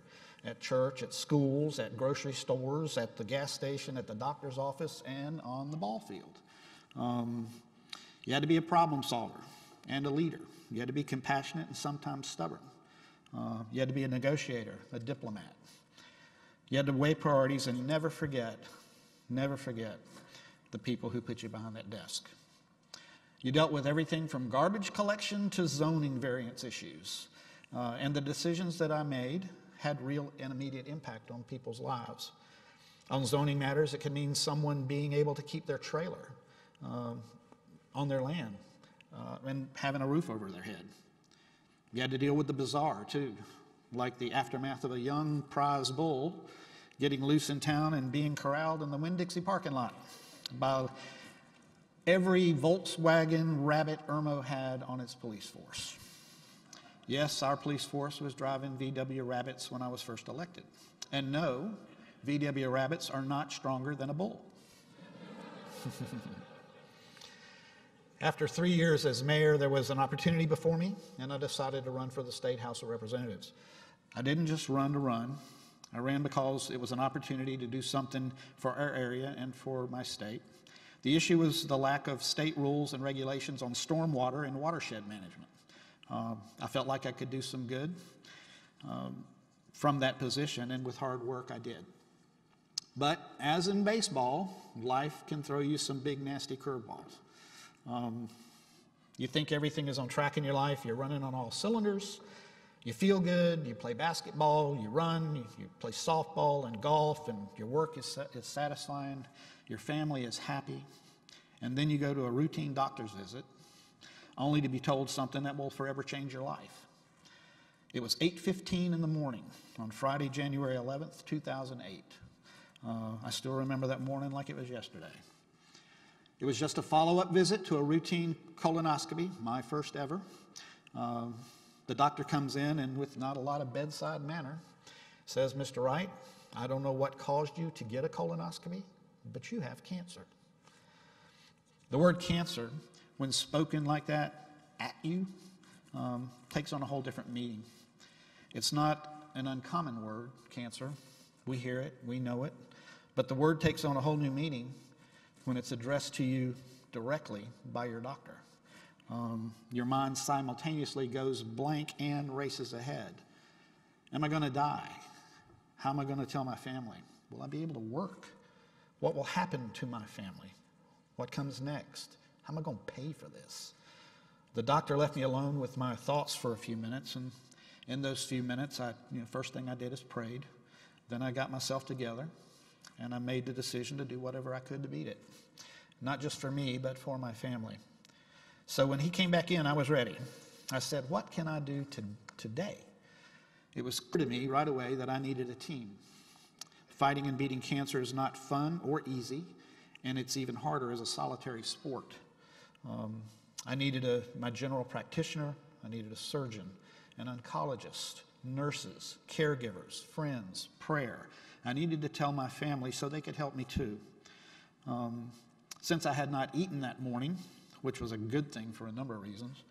at church, at schools, at grocery stores, at the gas station, at the doctor's office, and on the ball field. Um, you had to be a problem solver and a leader. You had to be compassionate and sometimes stubborn. Uh, you had to be a negotiator, a diplomat. You had to weigh priorities and never forget, never forget the people who put you behind that desk. You dealt with everything from garbage collection to zoning variance issues. Uh, and the decisions that I made had real and immediate impact on people's lives. On zoning matters, it can mean someone being able to keep their trailer um, on their land uh, and having a roof over their head. You had to deal with the bizarre, too, like the aftermath of a young prize bull getting loose in town and being corralled in the Winn Dixie parking lot by every Volkswagen Rabbit Irmo had on its police force. Yes, our police force was driving VW Rabbits when I was first elected. And no, VW Rabbits are not stronger than a bull. (laughs) After three years as mayor, there was an opportunity before me, and I decided to run for the State House of Representatives. I didn't just run to run. I ran because it was an opportunity to do something for our area and for my state. The issue was the lack of state rules and regulations on stormwater and watershed management. Uh, I felt like I could do some good um, from that position, and with hard work, I did. But as in baseball, life can throw you some big, nasty curveballs. Um, you think everything is on track in your life, you're running on all cylinders, you feel good, you play basketball, you run, you, you play softball and golf, and your work is, is satisfying, your family is happy, and then you go to a routine doctor's visit only to be told something that will forever change your life. It was 8:15 in the morning on Friday, January 11th, 2008. Uh, I still remember that morning like it was yesterday. It was just a follow-up visit to a routine colonoscopy, my first ever. Uh, the doctor comes in and, with not a lot of bedside manner, says, "Mr. Wright, I don't know what caused you to get a colonoscopy, but you have cancer." The word cancer when spoken like that at you, um, takes on a whole different meaning. It's not an uncommon word, cancer. We hear it, we know it, but the word takes on a whole new meaning when it's addressed to you directly by your doctor. Um, your mind simultaneously goes blank and races ahead. Am I going to die? How am I going to tell my family? Will I be able to work? What will happen to my family? What comes next? How am I going to pay for this? The doctor left me alone with my thoughts for a few minutes, and in those few minutes, I, you know, first thing I did is prayed. Then I got myself together, and I made the decision to do whatever I could to beat it. Not just for me, but for my family. So when he came back in, I was ready. I said, What can I do to, today? It was clear to me right away that I needed a team. Fighting and beating cancer is not fun or easy, and it's even harder as a solitary sport. Um, I needed a, my general practitioner, I needed a surgeon, an oncologist, nurses, caregivers, friends, prayer. I needed to tell my family so they could help me too. Um, since I had not eaten that morning, which was a good thing for a number of reasons,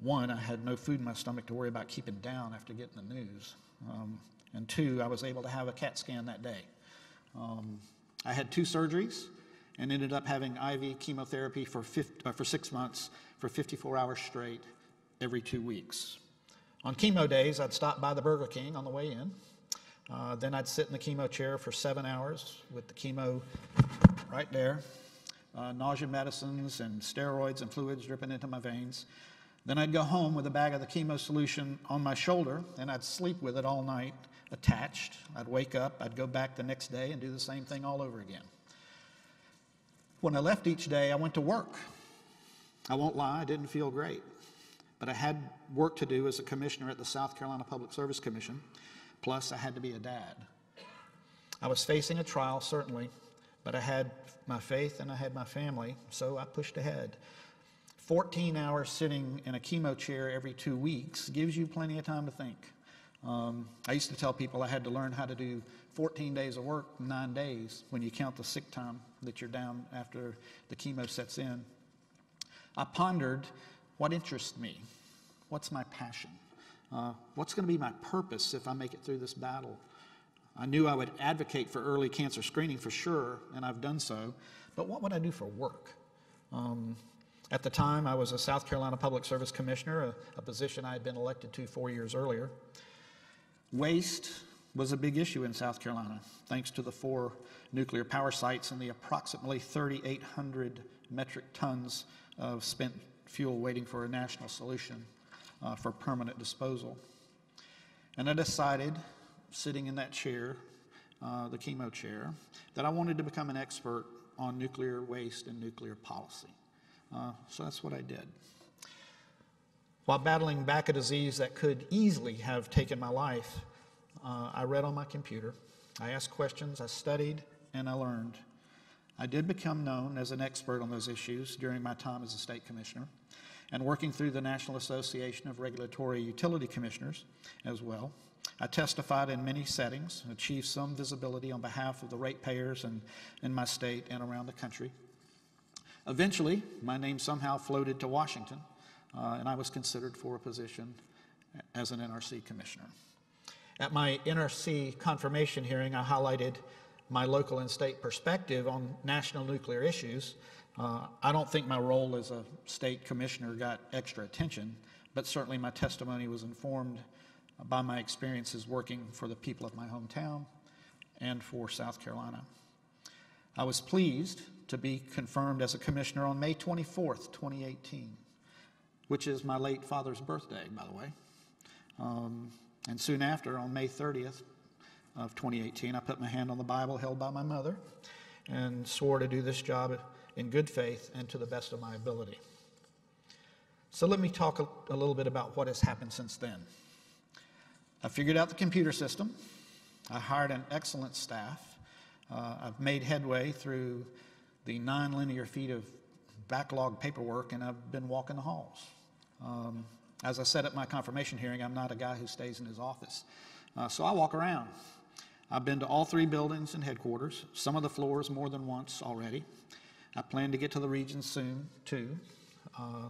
one, I had no food in my stomach to worry about keeping down after getting the news. Um, and two, I was able to have a CAT scan that day. Um, I had two surgeries and ended up having IV chemotherapy for, 50, uh, for six months for 54 hours straight every two weeks. On chemo days, I'd stop by the Burger King on the way in. Uh, then I'd sit in the chemo chair for seven hours with the chemo right there, uh, nausea medicines and steroids and fluids dripping into my veins. Then I'd go home with a bag of the chemo solution on my shoulder, and I'd sleep with it all night attached. I'd wake up, I'd go back the next day and do the same thing all over again. When I left each day, I went to work. I won't lie, I didn't feel great. But I had work to do as a commissioner at the South Carolina Public Service Commission. Plus, I had to be a dad. I was facing a trial, certainly, but I had my faith and I had my family, so I pushed ahead. 14 hours sitting in a chemo chair every two weeks gives you plenty of time to think. Um, I used to tell people I had to learn how to do 14 days of work in nine days when you count the sick time that you're down after the chemo sets in. I pondered what interests me, what's my passion, uh, what's going to be my purpose if I make it through this battle. I knew I would advocate for early cancer screening for sure, and I've done so, but what would I do for work? Um, at the time, I was a South Carolina Public Service Commissioner, a, a position I had been elected to four years earlier. Waste was a big issue in South Carolina, thanks to the four nuclear power sites and the approximately 3,800 metric tons of spent fuel waiting for a national solution uh, for permanent disposal. And I decided, sitting in that chair, uh, the chemo chair, that I wanted to become an expert on nuclear waste and nuclear policy. Uh, so that's what I did. While battling back a disease that could easily have taken my life, uh, I read on my computer, I asked questions, I studied, and I learned. I did become known as an expert on those issues during my time as a state commissioner and working through the National Association of Regulatory Utility Commissioners as well. I testified in many settings, achieved some visibility on behalf of the ratepayers in, in my state and around the country. Eventually, my name somehow floated to Washington, uh, and I was considered for a position as an NRC commissioner. At my NRC confirmation hearing, I highlighted my local and state perspective on national nuclear issues. Uh, I don't think my role as a state commissioner got extra attention, but certainly my testimony was informed by my experiences working for the people of my hometown and for South Carolina. I was pleased to be confirmed as a commissioner on May 24th, 2018, which is my late father's birthday, by the way. Um, and soon after, on May 30th of 2018, I put my hand on the Bible held by my mother and swore to do this job in good faith and to the best of my ability. So let me talk a, a little bit about what has happened since then. I figured out the computer system. I hired an excellent staff. Uh, I've made headway through the nine linear feet of backlog paperwork, and I've been walking the halls. Um, as I said at my confirmation hearing, I'm not a guy who stays in his office. Uh, so I walk around. I've been to all three buildings and headquarters, some of the floors more than once already. I plan to get to the regions soon, too. Uh,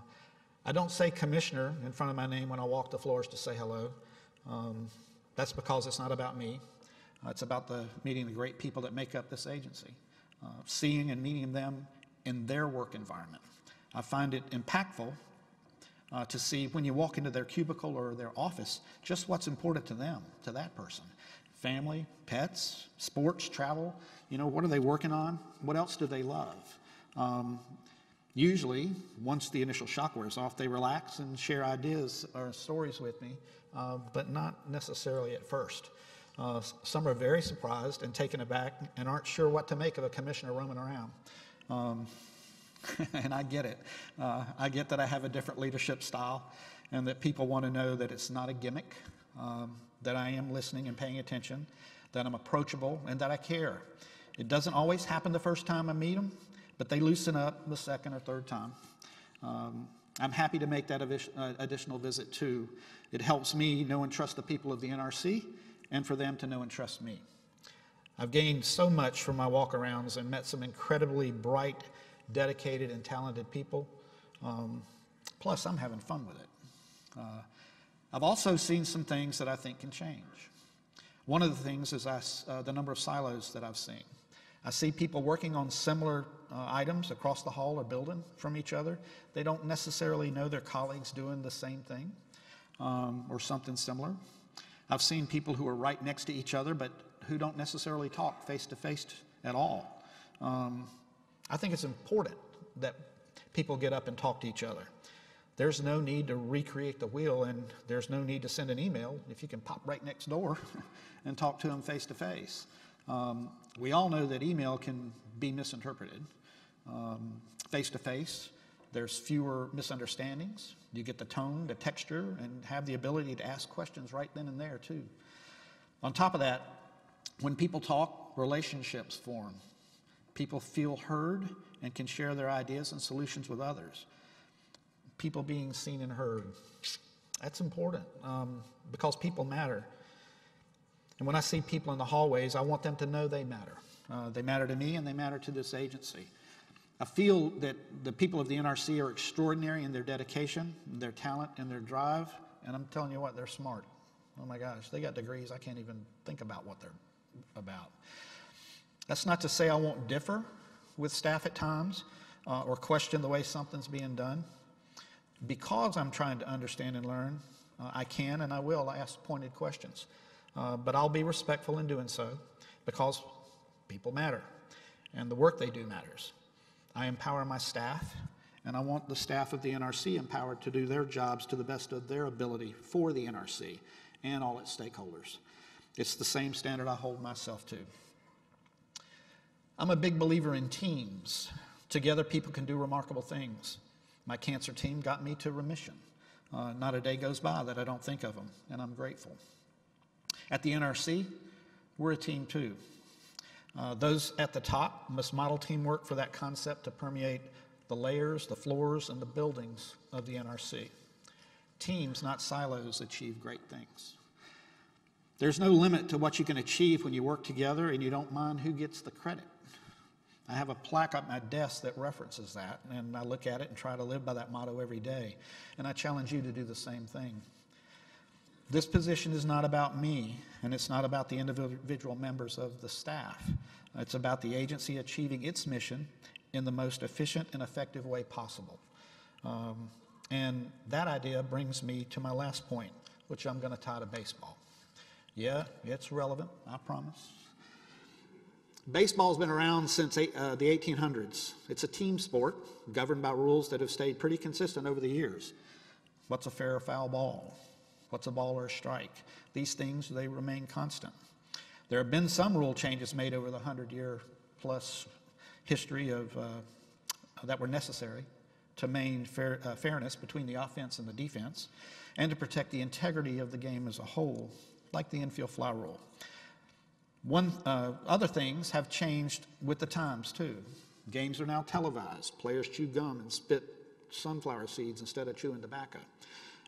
I don't say commissioner in front of my name when I walk the floors to say hello. Um, that's because it's not about me. Uh, it's about the meeting the great people that make up this agency, uh, seeing and meeting them in their work environment. I find it impactful uh, to see when you walk into their cubicle or their office just what's important to them, to that person. Family, pets, sports, travel. You know, what are they working on? What else do they love? Um, usually, once the initial shock wears off, they relax and share ideas or stories with me, uh, but not necessarily at first. Uh, some are very surprised and taken aback and aren't sure what to make of a commissioner roaming around. Um, (laughs) and I get it. Uh, I get that I have a different leadership style and that people want to know that it's not a gimmick, um, that I am listening and paying attention, that I'm approachable, and that I care. It doesn't always happen the first time I meet them, but they loosen up the second or third time. Um, I'm happy to make that uh, additional visit too. It helps me know and trust the people of the NRC and for them to know and trust me. I've gained so much from my walkarounds and met some incredibly bright dedicated and talented people. Um, plus, I'm having fun with it. Uh, I've also seen some things that I think can change. One of the things is I, uh, the number of silos that I've seen. I see people working on similar uh, items across the hall or building from each other. They don't necessarily know their colleagues doing the same thing um, or something similar. I've seen people who are right next to each other but who don't necessarily talk face to face at all. Um, I think it's important that people get up and talk to each other. There's no need to recreate the wheel, and there's no need to send an email if you can pop right next door (laughs) and talk to them face to face. Um, we all know that email can be misinterpreted. Face to face, there's fewer misunderstandings. You get the tone, the texture, and have the ability to ask questions right then and there, too. On top of that, when people talk, relationships form. People feel heard and can share their ideas and solutions with others. People being seen and heard. That's important um, because people matter. And when I see people in the hallways, I want them to know they matter. Uh, they matter to me and they matter to this agency. I feel that the people of the NRC are extraordinary in their dedication, their talent, and their drive. And I'm telling you what, they're smart. Oh my gosh, they got degrees. I can't even think about what they're about. That's not to say I won't differ with staff at times uh, or question the way something's being done. Because I'm trying to understand and learn, uh, I can and I will ask pointed questions. Uh, but I'll be respectful in doing so because people matter and the work they do matters. I empower my staff, and I want the staff of the NRC empowered to do their jobs to the best of their ability for the NRC and all its stakeholders. It's the same standard I hold myself to. I'm a big believer in teams. Together, people can do remarkable things. My cancer team got me to remission. Uh, not a day goes by that I don't think of them, and I'm grateful. At the NRC, we're a team too. Uh, those at the top must model teamwork for that concept to permeate the layers, the floors, and the buildings of the NRC. Teams, not silos, achieve great things. There's no limit to what you can achieve when you work together and you don't mind who gets the credit. I have a plaque at my desk that references that, and I look at it and try to live by that motto every day. And I challenge you to do the same thing. This position is not about me, and it's not about the individual members of the staff. It's about the agency achieving its mission in the most efficient and effective way possible. Um, and that idea brings me to my last point, which I'm going to tie to baseball. Yeah, it's relevant, I promise. Baseball's been around since uh, the 1800s. It's a team sport governed by rules that have stayed pretty consistent over the years. What's a fair or foul ball? What's a ball or a strike? These things, they remain constant. There have been some rule changes made over the 100 year plus history of, uh, that were necessary to maintain fair, uh, fairness between the offense and the defense and to protect the integrity of the game as a whole, like the infield fly rule. One, uh, other things have changed with the times too. Games are now televised. Players chew gum and spit sunflower seeds instead of chewing tobacco.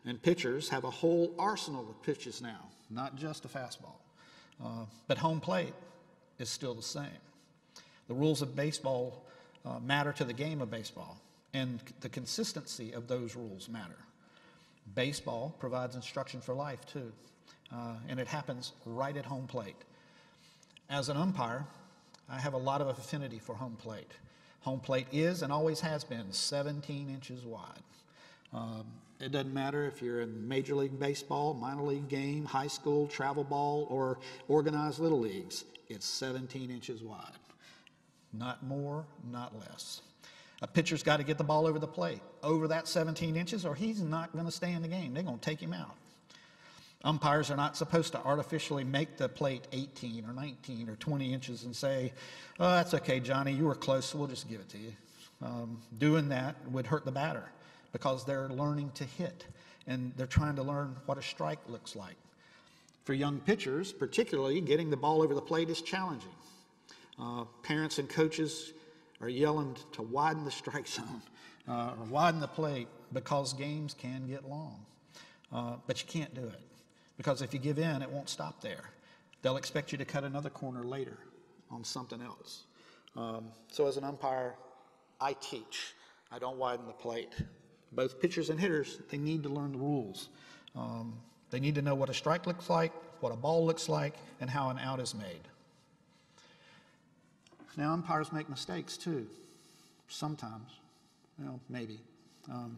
And pitchers have a whole arsenal of pitches now, not just a fastball. Uh, but home plate is still the same. The rules of baseball uh, matter to the game of baseball, and the consistency of those rules matter. Baseball provides instruction for life, too, uh, and it happens right at home plate. As an umpire, I have a lot of affinity for home plate. Home plate is and always has been 17 inches wide. Um, it doesn't matter if you're in Major League Baseball, minor league game, high school, travel ball, or organized little leagues. It's 17 inches wide. Not more, not less. A pitcher's got to get the ball over the plate, over that 17 inches, or he's not going to stay in the game. They're going to take him out. Umpires are not supposed to artificially make the plate 18 or 19 or 20 inches and say, oh, that's okay, Johnny, you were close, so we'll just give it to you. Um, doing that would hurt the batter because they're learning to hit and they're trying to learn what a strike looks like. For young pitchers, particularly, getting the ball over the plate is challenging. Uh, parents and coaches are yelling to widen the strike (laughs) zone uh, or widen the plate because games can get long. Uh, but you can't do it because if you give in, it won't stop there. They'll expect you to cut another corner later on something else. Um, so, as an umpire, I teach. I don't widen the plate both pitchers and hitters, they need to learn the rules. Um, they need to know what a strike looks like, what a ball looks like, and how an out is made. Now, umpires make mistakes too, sometimes. Well, maybe. Um,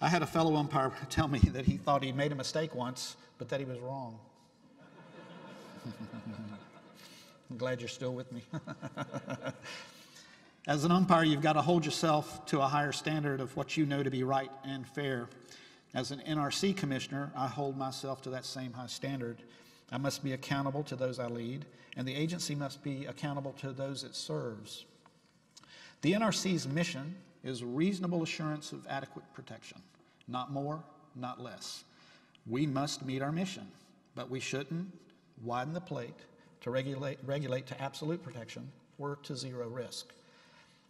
I had a fellow umpire (laughs) tell me that he thought he made a mistake once, but that he was wrong. (laughs) I'm glad you're still with me. (laughs) As an umpire, you've got to hold yourself to a higher standard of what you know to be right and fair. As an NRC commissioner, I hold myself to that same high standard. I must be accountable to those I lead, and the agency must be accountable to those it serves. The NRC's mission is reasonable assurance of adequate protection, not more, not less. We must meet our mission, but we shouldn't widen the plate to regulate, regulate to absolute protection or to zero risk.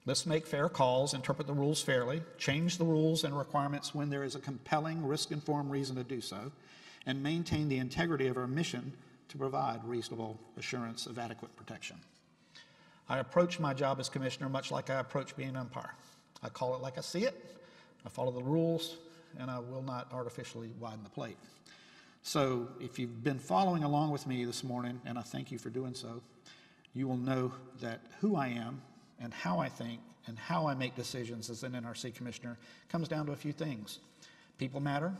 Let's make fair calls, interpret the rules fairly, change the rules and requirements when there is a compelling, risk informed reason to do so, and maintain the integrity of our mission to to provide reasonable assurance of adequate protection. I approach my job as commissioner much like I approach being an umpire. I call it like I see it, I follow the rules, and I will not artificially widen the plate. So if you've been following along with me this morning, and I thank you for doing so, you will know that who I am and how I think and how I make decisions as an NRC commissioner comes down to a few things. People matter,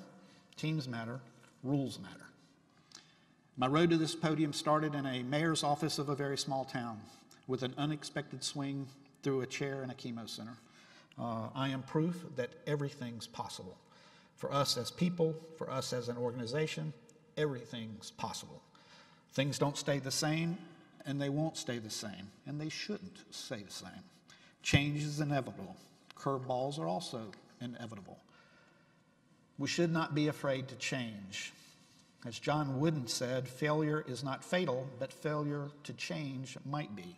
teams matter, rules matter. My road to this podium started in a mayor's office of a very small town with an unexpected swing through a chair in a chemo center. Uh, I am proof that everything's possible. For us as people, for us as an organization, everything's possible. Things don't stay the same, and they won't stay the same, and they shouldn't stay the same. Change is inevitable. Curveballs are also inevitable. We should not be afraid to change. As John Wooden said, failure is not fatal, but failure to change might be.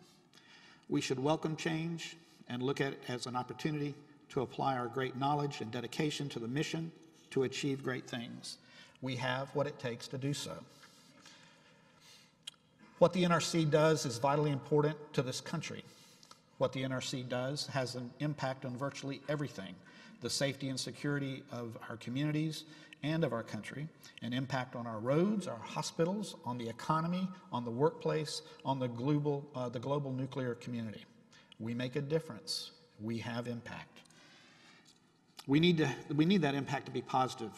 We should welcome change and look at it as an opportunity to apply our great knowledge and dedication to the mission to achieve great things. We have what it takes to do so. What the NRC does is vitally important to this country. What the NRC does has an impact on virtually everything the safety and security of our communities and of our country, an impact on our roads, our hospitals, on the economy, on the workplace, on the global, uh, the global nuclear community. We make a difference. We have impact. We need, to, we need that impact to be positive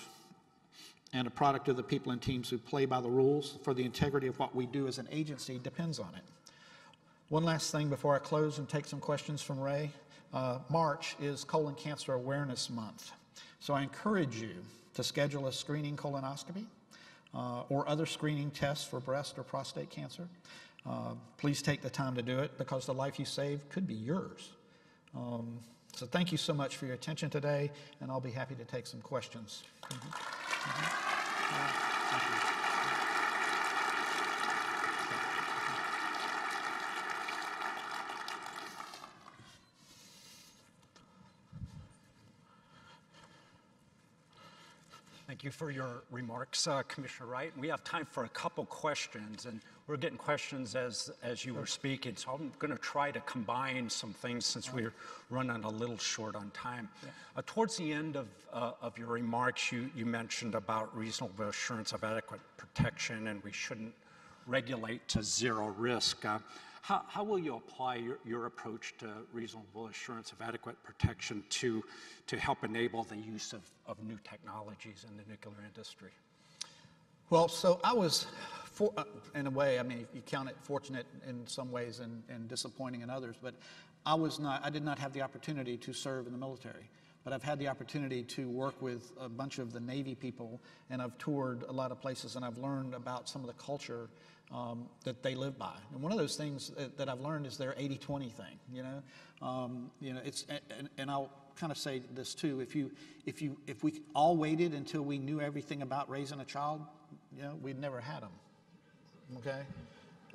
and a product of the people and teams who play by the rules, for the integrity of what we do as an agency depends on it. One last thing before I close and take some questions from Ray. Uh, March is Colon Cancer Awareness Month. So I encourage you to schedule a screening colonoscopy uh, or other screening tests for breast or prostate cancer. Uh, please take the time to do it because the life you save could be yours. Um, so thank you so much for your attention today, and I'll be happy to take some questions. Mm-hmm. Mm-hmm. Thank you for your remarks, uh, Commissioner Wright. We have time for a couple questions, and we're getting questions as, as you were speaking, so I'm going to try to combine some things since we're running a little short on time. Yeah. Uh, towards the end of, uh, of your remarks, you, you mentioned about reasonable assurance of adequate protection, and we shouldn't regulate to zero risk. How, how will you apply your, your approach to reasonable assurance of adequate protection to, to help enable the use of, of new technologies in the nuclear industry? Well, so I was, for, uh, in a way, I mean, you count it fortunate in some ways and, and disappointing in others, but I was not, I did not have the opportunity to serve in the military but I've had the opportunity to work with a bunch of the Navy people, and I've toured a lot of places, and I've learned about some of the culture um, that they live by. And one of those things that, that I've learned is their 80-20 thing. You know, um, you know, it's and, and I'll kind of say this too. If you if you if we all waited until we knew everything about raising a child, you know, we'd never had them. Okay.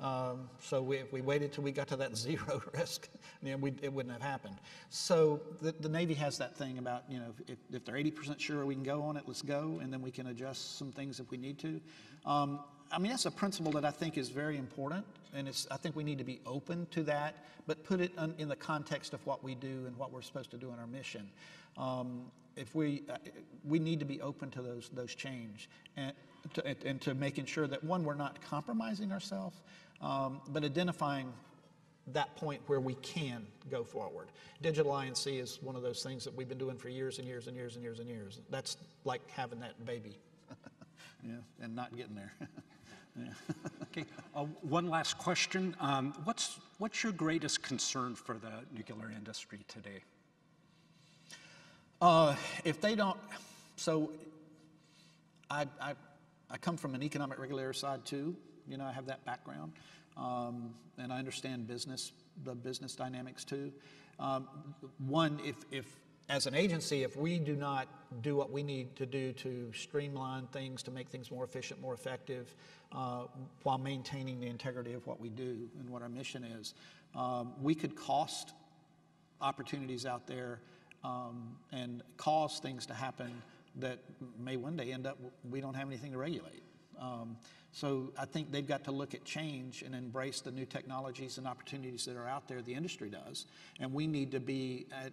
Um, so we, if we waited till we got to that (laughs) zero risk, you know, it wouldn't have happened. So the, the, Navy has that thing about, you know, if, if they're 80% sure we can go on it, let's go, and then we can adjust some things if we need to. Um, I mean, that's a principle that I think is very important, and it's, I think we need to be open to that, but put it in the context of what we do and what we're supposed to do in our mission. Um, if we, uh, we need to be open to those, those change and to, and to making sure that, one, we're not compromising ourselves, um, but identifying that point where we can go forward. Digital I&C is one of those things that we've been doing for years and years and years and years and years. That's like having that baby. (laughs) yeah, and not getting there. (laughs) (laughs) okay, uh, one last question. Um, what's, what's your greatest concern for the nuclear industry today? Uh, if they don't, so I, I, I, come from an economic regulator side too. You know, I have that background, um, and I understand business, the business dynamics too. Um, one, if, if as an agency, if we do not do what we need to do to streamline things, to make things more efficient, more effective, uh, while maintaining the integrity of what we do and what our mission is, um, we could cost opportunities out there um, and cause things to happen that may one day end up we don't have anything to regulate. Um, so I think they've got to look at change and embrace the new technologies and opportunities that are out there. The industry does, and we need to be at,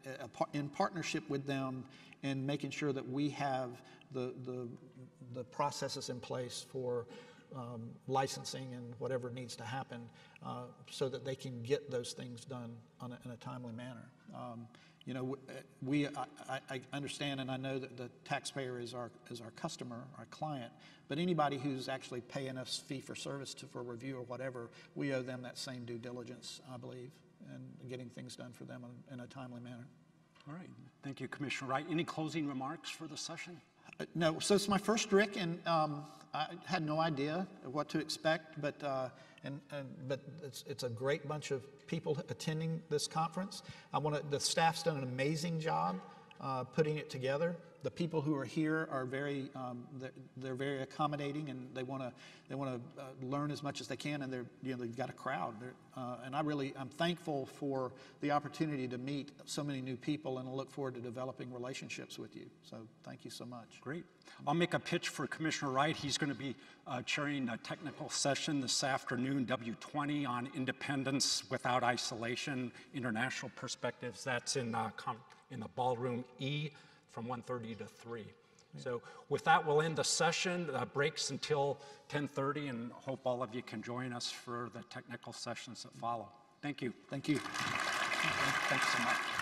in partnership with them in making sure that we have the the, the processes in place for um, licensing and whatever needs to happen, uh, so that they can get those things done on a, in a timely manner. Um, you know, uh, we, I, I- understand and I know that the taxpayer is our, is our customer, our client, but anybody who's actually paying us fee for service to, for review or whatever, we owe them that same due diligence, I believe, and getting things done for them in, in a timely manner. All right. Thank you, Commissioner Wright. Any closing remarks for the session? No, so it's my first RIC, and um, I had no idea what to expect, but uh, and, and but it's it's a great bunch of people attending this conference. I want. The staff's done an amazing job uh, putting it together. The people who are here are very um, they're, they're very accommodating, and they want to they want to uh, learn as much as they can, and they're you know they've got a crowd. Uh, and I really I'm thankful for the opportunity to meet so many new people, and I look forward to developing relationships with you. So thank you so much. Great. I'll make a pitch for Commissioner Wright. He's going to be uh, chairing a technical session this afternoon, W20, on independence without isolation, international perspectives. That's in, uh, in the ballroom E from 1.30 to 3. So with that, we'll end the session. Uh, breaks until 10.30, and hope all of you can join us for the technical sessions that follow. Thank you. Thank you. Thanks so much.